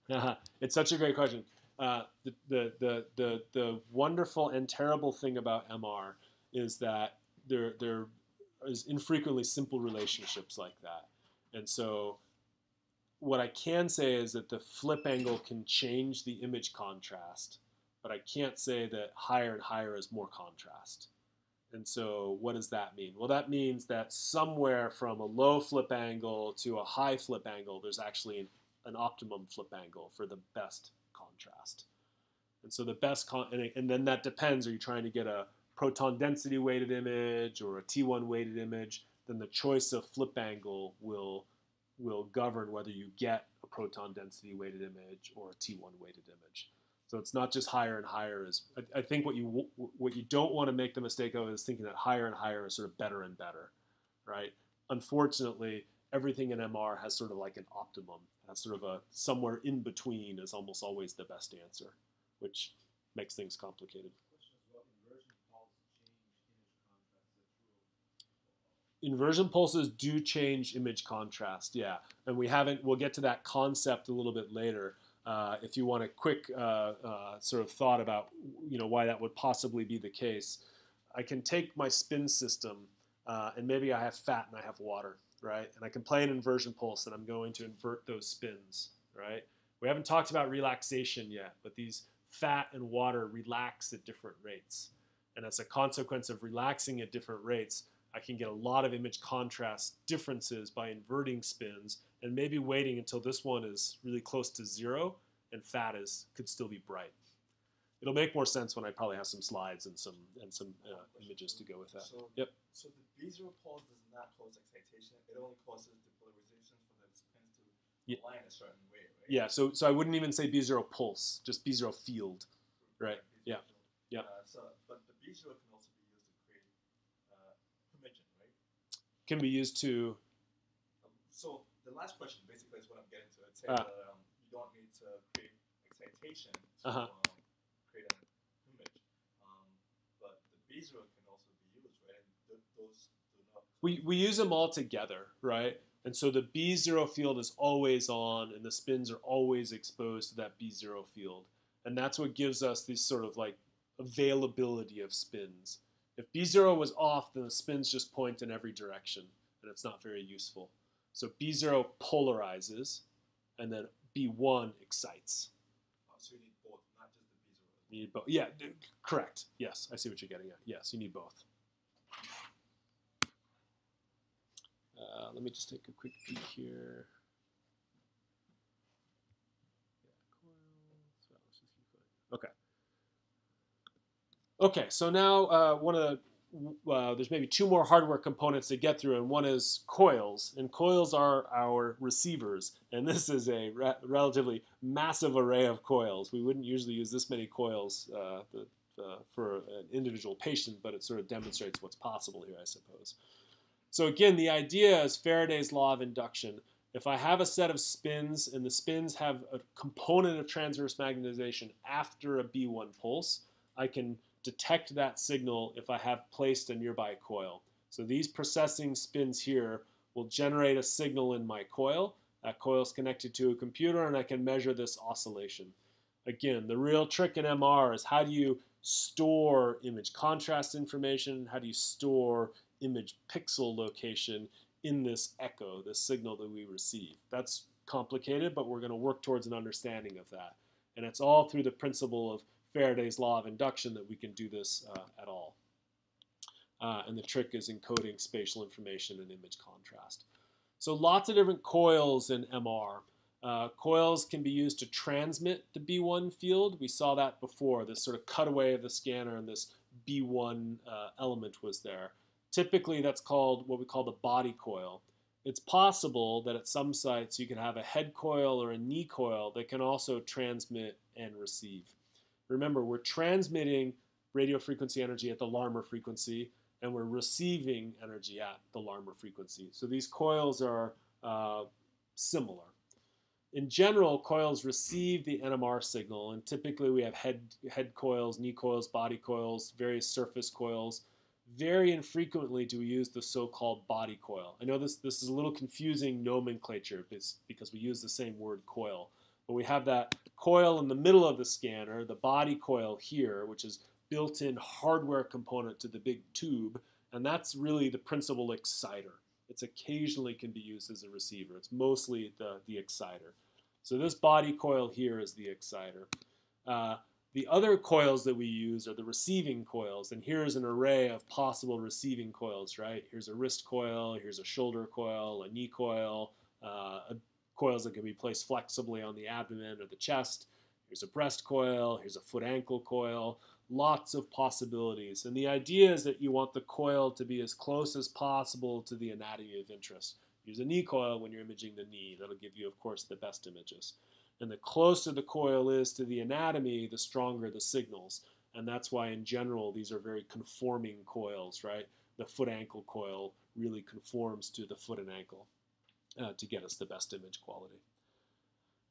Um, it's such a great question. Uh, the, the, the, the, the wonderful and terrible thing about MR is that there, there is infrequently simple relationships like that. And so what I can say is that the flip angle can change the image contrast, but I can't say that higher and higher is more contrast. And so what does that mean? Well, that means that somewhere from a low flip angle to a high flip angle, there's actually an, an optimum flip angle for the best contrast. And so the best, con and, and then that depends, are you trying to get a proton density weighted image or a T1 weighted image? Then the choice of flip angle will will govern whether you get a proton density weighted image or a T1 weighted image. So it's not just higher and higher. Is I, I think what you what you don't want to make the mistake of is thinking that higher and higher is sort of better and better, right? Unfortunately, everything in MR has sort of like an optimum, has sort of a somewhere in between is almost always the best answer, which makes things complicated. inversion pulses do change image contrast, yeah. And we haven't, we'll get to that concept a little bit later. Uh, if you want a quick uh, uh, sort of thought about, you know, why that would possibly be the case, I can take my spin system uh, and maybe I have fat and I have water, right? And I can play an inversion pulse and I'm going to invert those spins, right? We haven't talked about relaxation yet, but these fat and water relax at different rates. And as a consequence of relaxing at different rates, I can get a lot of image contrast differences by inverting spins and maybe waiting until this one is really close to zero and fat is could still be bright. It'll make more sense when I probably have some slides and some and some uh, images to go with that. So, yep. So the B0 pulse does not cause excitation. It only causes depolarization for the spins to yeah. align a certain way, right? Yeah. So so I wouldn't even say B0 pulse, just B0 field, right? B0 yeah. Yeah. Uh, so, but the B0 can also be used to create uh, permission, right? Can be used to. Um, so the last question basically is what I'm getting to. It says Ah. that um, you don't need to create excitation to Uh-huh. um, create an image, um, B0 can also be used, right? Th- those do not. We, we use them all together, right? And so the B0 field is always on, and the spins are always exposed to that B0 field. And that's what gives us this sort of like availability of spins. If B0 was off, then the spins just point in every direction, and it's not very useful. So B0 polarizes, and then B1 excites. Uh, so you need both, not just the B0. You need both. Yeah, correct. Yes, I see what you're getting at. Yes, you need both. Uh, let me just take a quick peek here. Okay. Okay, so now uh, one of the uh, there's maybe two more hardware components to get through, and one is coils. And coils are our receivers, and this is a re- relatively massive array of coils. We wouldn't usually use this many coils uh, the, uh, for an individual patient, but it sort of demonstrates what's possible here, I suppose. So again, the idea is Faraday's law of induction. If I have a set of spins and the spins have a component of transverse magnetization after a B1 pulse, I can detect that signal if I have placed a nearby coil. So these precessing spins here will generate a signal in my coil. That coil is connected to a computer and I can measure this oscillation. Again, the real trick in MR is how do you store image contrast information? How do you store image pixel location in this echo, this signal that we receive? That's complicated, but we're going to work towards an understanding of that. And it's all through the principle of Faraday's law of induction that we can do this uh, at all. Uh, and the trick is encoding spatial information and image contrast. So lots of different coils in MR. Uh, coils can be used to transmit the B1 field. We saw that before, this sort of cutaway of the scanner and this B1 uh, element was there. Typically that's called what we call the body coil. It's possible that at some sites you can have a head coil or a knee coil that can also transmit and receive. Remember, we're transmitting radio frequency energy at the Larmor frequency, and we're receiving energy at the Larmor frequency. So these coils are uh, similar. In general, coils receive the NMR signal, and typically we have head, head coils, knee coils, body coils, various surface coils. Very infrequently do we use the so-called body coil. I know this, this is a little confusing nomenclature because, because we use the same word coil. But we have that coil in the middle of the scanner, the body coil here, which is built-in hardware component to the big tube, and that's really the principal exciter. It's occasionally can be used as a receiver. It's mostly the, the exciter. So this body coil here is the exciter. Uh, the other coils that we use are the receiving coils, and here's an array of possible receiving coils, right? Here's a wrist coil, here's a shoulder coil, a knee coil, uh, a coils that can be placed flexibly on the abdomen or the chest. Here's a breast coil, here's a foot ankle coil, lots of possibilities. And the idea is that you want the coil to be as close as possible to the anatomy of interest. Use a knee coil when you're imaging the knee. That'll give you, of course, the best images. And the closer the coil is to the anatomy, the stronger the signals. And that's why, in general, these are very conforming coils, right? The foot ankle coil really conforms to the foot and ankle uh, to get us the best image quality.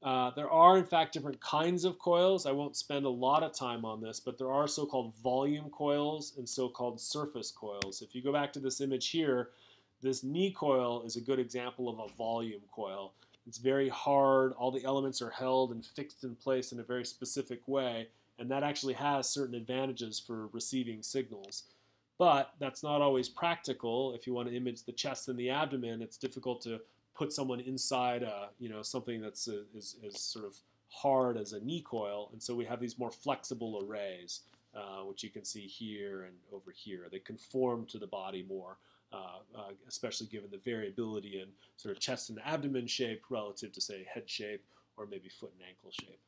Uh, there are, in fact, different kinds of coils. I won't spend a lot of time on this, but there are so-called volume coils and so-called surface coils. If you go back to this image here, this knee coil is a good example of a volume coil. It's very hard. All the elements are held and fixed in place in a very specific way, and that actually has certain advantages for receiving signals. But that's not always practical. If you want to image the chest and the abdomen, it's difficult to put someone inside a, you know something that's a, is, is sort of hard as a knee coil, and so we have these more flexible arrays, uh, which you can see here and over here. They conform to the body more, uh, uh, especially given the variability in sort of chest and abdomen shape relative to say head shape or maybe foot and ankle shape.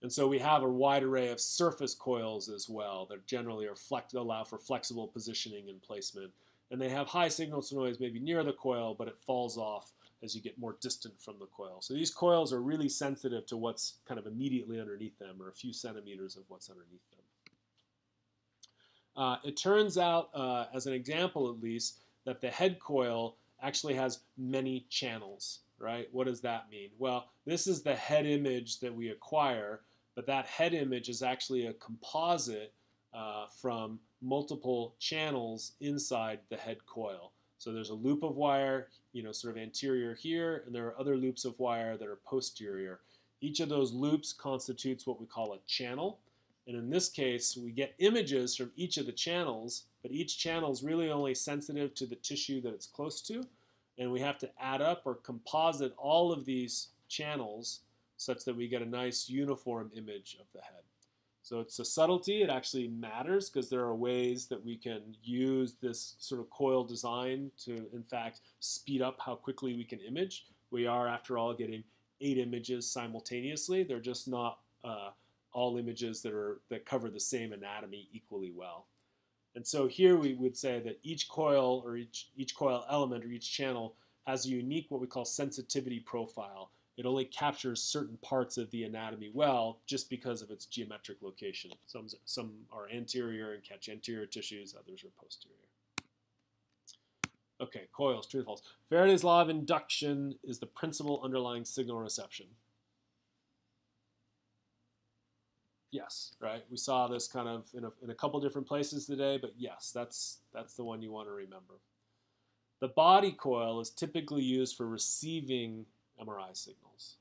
And so we have a wide array of surface coils as well that generally are flex allow for flexible positioning and placement and they have high signal to noise maybe near the coil, but it falls off as you get more distant from the coil. So these coils are really sensitive to what's kind of immediately underneath them, or a few centimeters of what's underneath them. Uh, it turns out, uh, as an example at least, that the head coil actually has many channels, right? What does that mean? Well, this is the head image that we acquire, but that head image is actually a composite uh, from multiple channels inside the head coil. So there's a loop of wire, you know, sort of anterior here, and there are other loops of wire that are posterior. Each of those loops constitutes what we call a channel. And in this case, we get images from each of the channels, but each channel is really only sensitive to the tissue that it's close to. And we have to add up or composite all of these channels such that we get a nice uniform image of the head. So it's a subtlety. It actually matters because there are ways that we can use this sort of coil design to, in fact, speed up how quickly we can image. We are, after all, getting eight images simultaneously. They're just not uh, all images that are that cover the same anatomy equally well. And so here we would say that each coil or each each coil element or each channel has a unique what we call sensitivity profile it only captures certain parts of the anatomy well just because of its geometric location. Some, some are anterior and catch anterior tissues, others are posterior. Okay, coils, true or false. Faraday's law of induction is the principle underlying signal reception. Yes, right. We saw this kind of in a, in a couple different places today, but yes, that's that's the one you want to remember. The body coil is typically used for receiving MRI signals.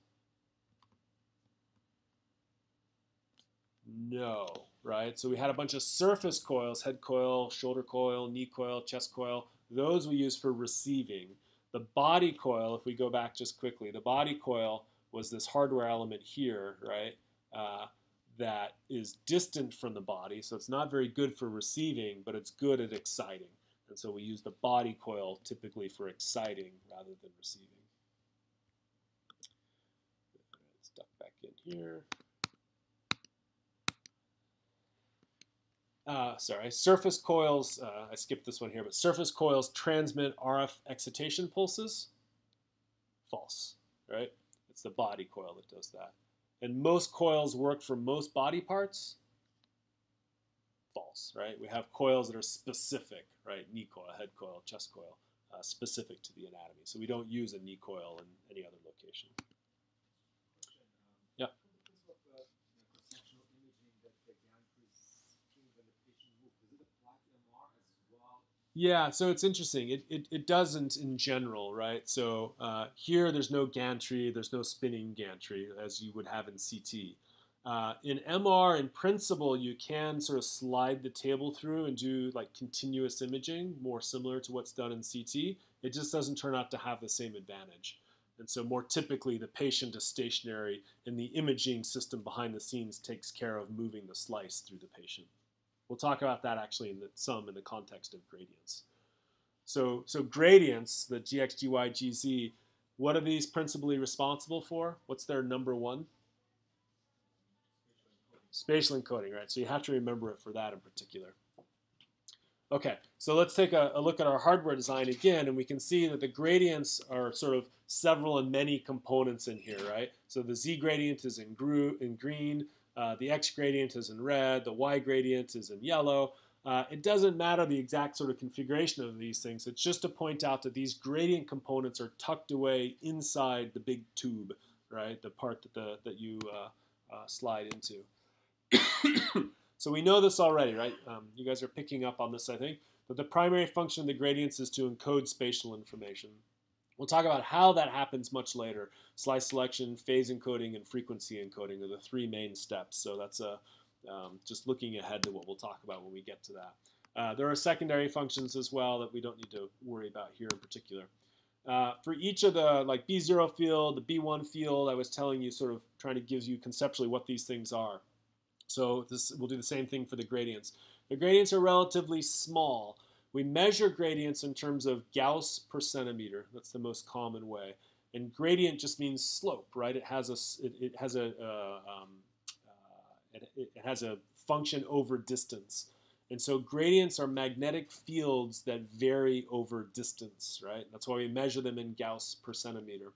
No, right? So we had a bunch of surface coils, head coil, shoulder coil, knee coil, chest coil. Those we use for receiving. The body coil, if we go back just quickly, the body coil was this hardware element here, right? Uh, that is distant from the body, so it's not very good for receiving, but it's good at exciting. And so we use the body coil typically for exciting rather than receiving. Stuck back in here. Uh, sorry, surface coils, uh, I skipped this one here, but surface coils transmit RF excitation pulses. False, right? It's the body coil that does that. And most coils work for most body parts. False, right? We have coils that are specific, right? Knee coil, head coil, chest coil, uh, specific to the anatomy. So we don't use a knee coil in any other location. Yeah, so it's interesting. It, it, it doesn't in general, right? So uh, here there's no gantry, there's no spinning gantry as you would have in CT. Uh, in MR, in principle, you can sort of slide the table through and do like continuous imaging, more similar to what's done in CT. It just doesn't turn out to have the same advantage. And so more typically, the patient is stationary and the imaging system behind the scenes takes care of moving the slice through the patient. We'll talk about that actually in the, some in the context of gradients. So, so gradients, the GX, GY, GZ, what are these principally responsible for? What's their number one? Spatial encoding, right? So you have to remember it for that in particular. Okay, so let's take a, a, look at our hardware design again, and we can see that the gradients are sort of several and many components in here, right? So the Z gradient is in, in green, uh, the x gradient is in red, the y gradient is in yellow. Uh, it doesn't matter the exact sort of configuration of these things. It's just to point out that these gradient components are tucked away inside the big tube, right? The part that, the, that you uh, uh slide into. [COUGHS] so we know this already, right? Um, you guys are picking up on this, I think. But the primary function of the gradients is to encode spatial information. We'll talk about how that happens much later. Slice selection, phase encoding, and frequency encoding are the three main steps. So that's a, um, just looking ahead to what we'll talk about when we get to that. Uh, there are secondary functions as well that we don't need to worry about here in particular. Uh, for each of the like B0 field, the B1 field, I was telling you sort of trying to give you conceptually what these things are. So this we'll do the same thing for the gradients. The gradients are relatively small. We measure gradients in terms of Gauss per centimeter. That's the most common way. And gradient just means slope, right? It has a it, it has a uh, um, uh, it, it has a function over distance. And so gradients are magnetic fields that vary over distance, right? That's why we measure them in Gauss per centimeter.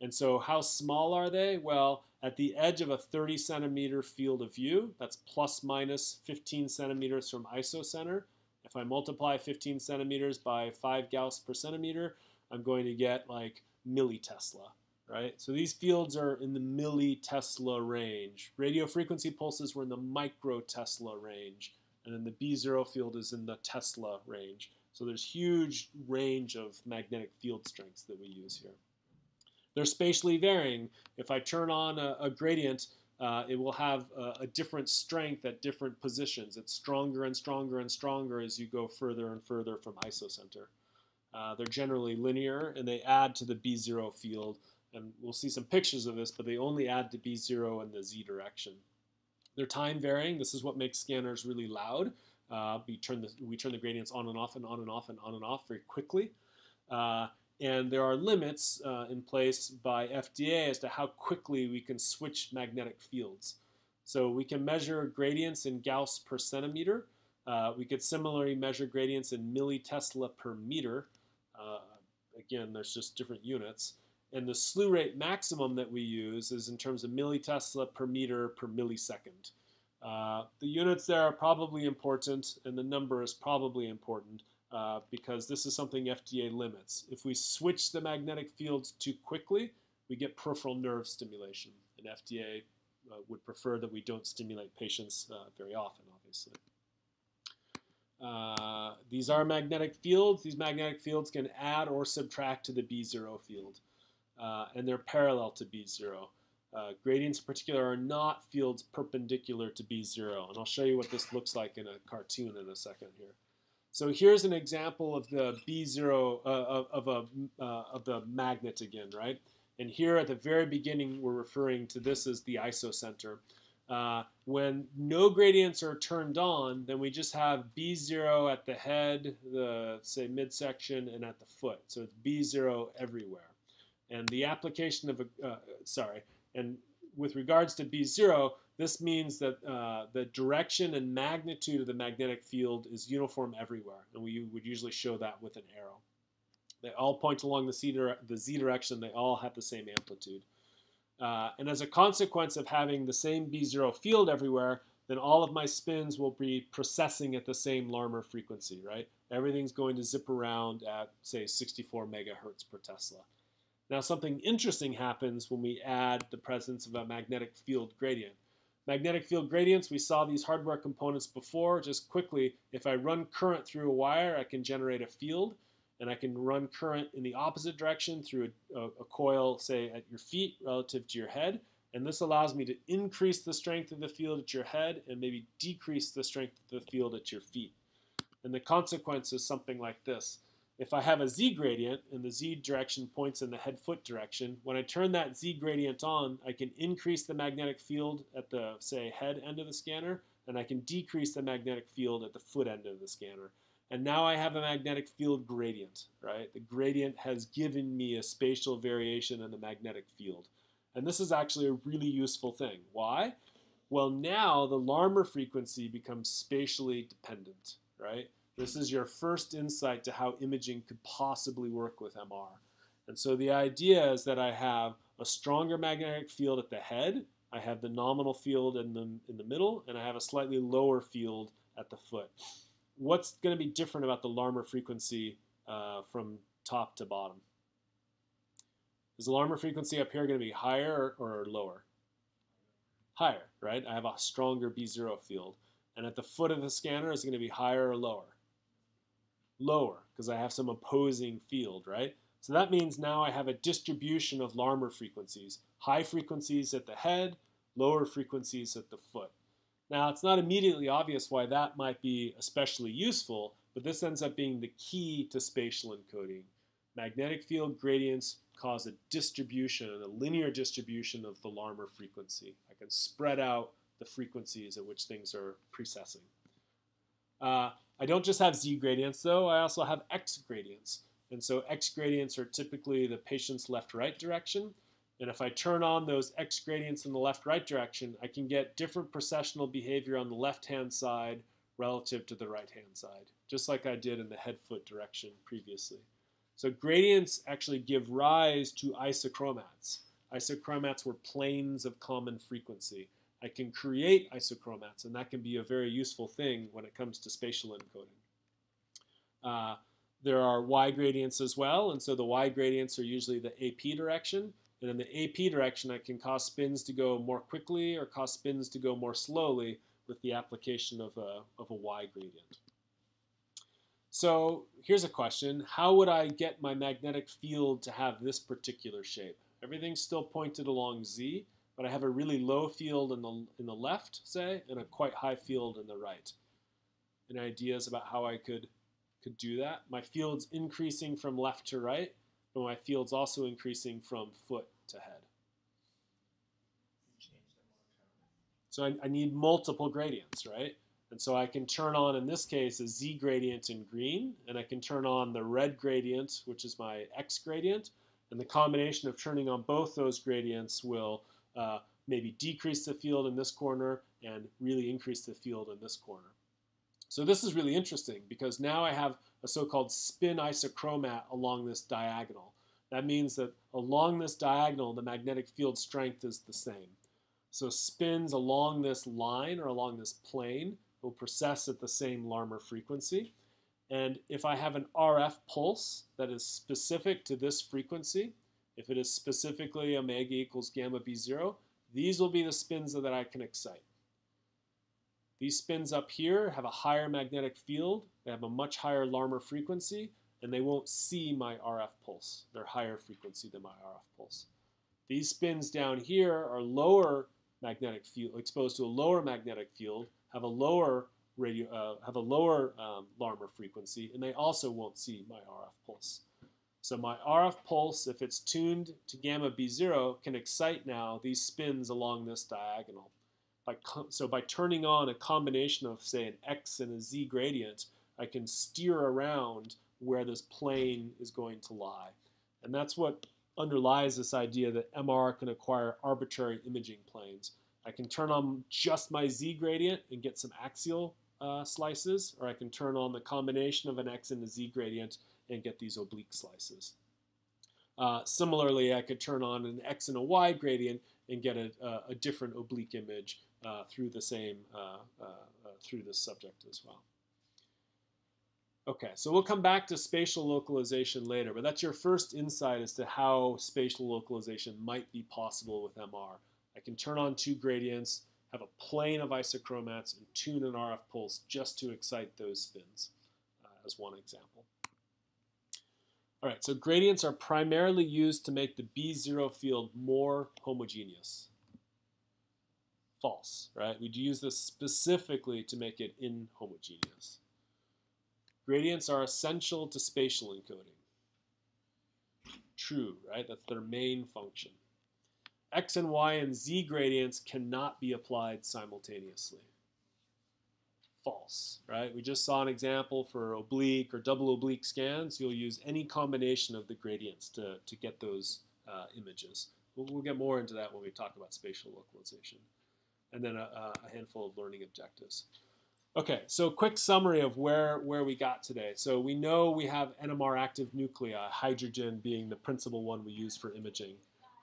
And so how small are they? Well, at the edge of a 30 centimeter field of view, that's plus minus 15 centimeters from isocenter, if I multiply 15 centimeters by 5 Gauss per centimeter, I'm going to get like millitesla, right? So these fields are in the millitesla range. Radio frequency pulses were in the microtesla range, and then the B0 field is in the Tesla range. So there's huge range of magnetic field strengths that we use here. They're spatially varying. If I turn on a, a gradient uh, it will have a, a, different strength at different positions. It's stronger and stronger and stronger as you go further and further from isocenter. Uh, they're generally linear and they add to the B0 field. And we'll see some pictures of this, but they only add to B0 in the Z direction. They're time varying. This is what makes scanners really loud. Uh, we, turn the, we turn the gradients on and off and on and off and on and off very quickly. Uh, and there are limits uh, in place by FDA as to how quickly we can switch magnetic fields. So we can measure gradients in Gauss per centimeter. Uh, we could similarly measure gradients in millitesla per meter. Uh, again, there's just different units. And the slew rate maximum that we use is in terms of millitesla per meter per millisecond. Uh, the units there are probably important, and the number is probably important. Uh, because this is something FDA limits. If we switch the magnetic fields too quickly, we get peripheral nerve stimulation, and FDA uh, would prefer that we don't stimulate patients uh, very often, obviously. Uh, these are magnetic fields. These magnetic fields can add or subtract to the B0 field, uh, and they're parallel to B0. Uh, gradients in particular are not fields perpendicular to B0, and I'll show you what this looks like in a cartoon in a second here. So here's an example of the B0 uh, of, of, a, uh, of the magnet again, right? And here at the very beginning, we're referring to this as the isocenter. Uh, when no gradients are turned on, then we just have B0 at the head, the say midsection, and at the foot. So it's B0 everywhere. And the application of a, uh, sorry, and with regards to B0, this means that uh, the direction and magnitude of the magnetic field is uniform everywhere. And we would usually show that with an arrow. They all point along the, C the Z direction. They all have the same amplitude. Uh, and as a consequence of having the same B0 field everywhere, then all of my spins will be precessing at the same Larmor frequency, right? Everything's going to zip around at, say, 64 megahertz per Tesla. Now, something interesting happens when we add the presence of a magnetic field gradient. Magnetic field gradients, we saw these hardware components before. Just quickly, if I run current through a wire, I can generate a field and I can run current in the opposite direction through a, a, a, coil, say, at your feet relative to your head. And this allows me to increase the strength of the field at your head and maybe decrease the strength of the field at your feet. And the consequence is something like this. If I have a z gradient and the z direction points in the head-foot direction, when I turn that z gradient on, I can increase the magnetic field at the, say, head end of the scanner, and I can decrease the magnetic field at the foot end of the scanner. And now I have a magnetic field gradient, right? The gradient has given me a spatial variation in the magnetic field. And this is actually a really useful thing. Why? Well, now the Larmor frequency becomes spatially dependent, right? This is your first insight to how imaging could possibly work with MR. And so the idea is that I have a stronger magnetic field at the head, I have the nominal field in the, in the middle, and I have a slightly lower field at the foot what's going to be different about the Larmor frequency uh, from top to bottom? Is the Larmor frequency up here going to be higher or, or lower? Higher, right? I have a stronger B0 field. And at the foot of the scanner, is it going to be higher or lower? Lower, because I have some opposing field, right? So that means now I have a distribution of Larmor frequencies. High frequencies at the head, lower frequencies at the foot. Now, it's not immediately obvious why that might be especially useful, but this ends up being the key to spatial encoding. Magnetic field gradients cause a distribution, a linear distribution of the Larmor frequency. I can spread out the frequencies at which things are precessing. Uh, I don't just have z gradients, though. I also have x gradients. And so x gradients are typically the patient's left-right direction. And if I turn on those x gradients in the left-right direction, I can get different precessional behavior on the left-hand side relative to the right-hand side, just like I did in the head-foot direction previously. So gradients actually give rise to isochromats. Isochromats were planes of common frequency. I can create isochromats, and that can be a very useful thing when it comes to spatial encoding. Uh, there are y gradients as well, and so the y gradients are usually the AP direction. And in the AP direction, I can cause spins to go more quickly or cause spins to go more slowly with the application of a, of a Y gradient. So here's a question. How would I get my magnetic field to have this particular shape? Everything's still pointed along Z, but I have a really low field in the, in the left, say, and a quite high field in the right. Any ideas about how I could, could do that? My field's increasing from left to right, but my field's also increasing from foot to head. So I, I, need multiple gradients, right? And so I can turn on, in this case, a z gradient in green, and I can turn on the red gradient, which is my x gradient, and the combination of turning on both those gradients will uh, maybe decrease the field in this corner and really increase the field in this corner. So this is really interesting because now I have a so-called spin isochromat along this diagonal. That means that along this diagonal, the magnetic field strength is the same. So spins along this line or along this plane will precess at the same Larmor frequency. And if I have an RF pulse that is specific to this frequency, if it is specifically omega equals gamma b0, these will be the spins that I can excite. These spins up here have a higher magnetic field, they have a much higher Larmor frequency, and they won't see my RF pulse. They're higher frequency than my RF pulse. These spins down here are lower magnetic field, exposed to a lower magnetic field, have a lower radio, uh, have a lower um, Larmor frequency, and they also won't see my RF pulse. So my RF pulse, if it's tuned to gamma B0, can excite now these spins along this diagonal. By so by turning on a combination of, say, an X and a Z gradient, I can steer around where this plane is going to lie. And that's what underlies this idea that MR can acquire arbitrary imaging planes. I can turn on just my Z gradient and get some axial uh, slices, or I can turn on the combination of an X and a Z gradient and get these oblique slices. Uh, similarly, I could turn on an X and a Y gradient and get a, a, a different oblique image uh, through the same, uh, uh, uh, through this subject as well. Okay, so we'll come back to spatial localization later, but that's your first insight as to how spatial localization might be possible with MR. I can turn on two gradients, have a plane of isochromats, and tune an RF pulse just to excite those spins, uh, as one example. All right, so gradients are primarily used to make the B0 field more homogeneous. False, right? We'd use this specifically to make it inhomogeneous. Gradients are essential to spatial encoding. True, right? That's their main function. X and Y and Z gradients cannot be applied simultaneously. False, right? We just saw an example for oblique or double oblique scans. You'll use any combination of the gradients to, to get those uh, images. We'll, we'll, get more into that when we talk about spatial localization. And then a, a handful of learning objectives. Okay, so quick summary of where, where we got today. So we know we have NMR active nuclei, hydrogen being the principal one we use for imaging.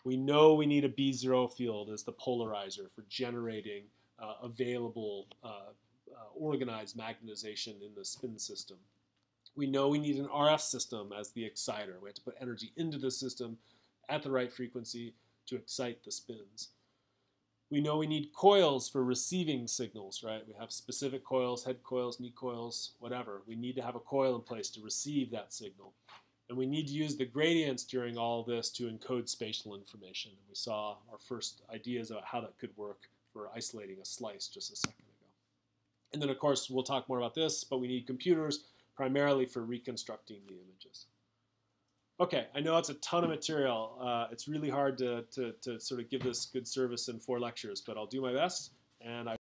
We know we need a B0 field as the polarizer for generating uh, available uh, uh, organized magnetization in the spin system. We know we need an RF system as the exciter. We have to put energy into the system at the right frequency to excite the spins. We know we need coils for receiving signals, right? We have specific coils, head coils, knee coils, whatever. We need to have a coil in place to receive that signal. And we need to use the gradients during all this to encode spatial information. We saw our first ideas about how that could work for isolating a slice just a second ago. And then, of course, we'll talk more about this, but we need computers primarily for reconstructing the images. Okay, I know it's a ton of material. Uh, it's really hard to, to, to sort of give this good service in four lectures, but I'll do my best. And I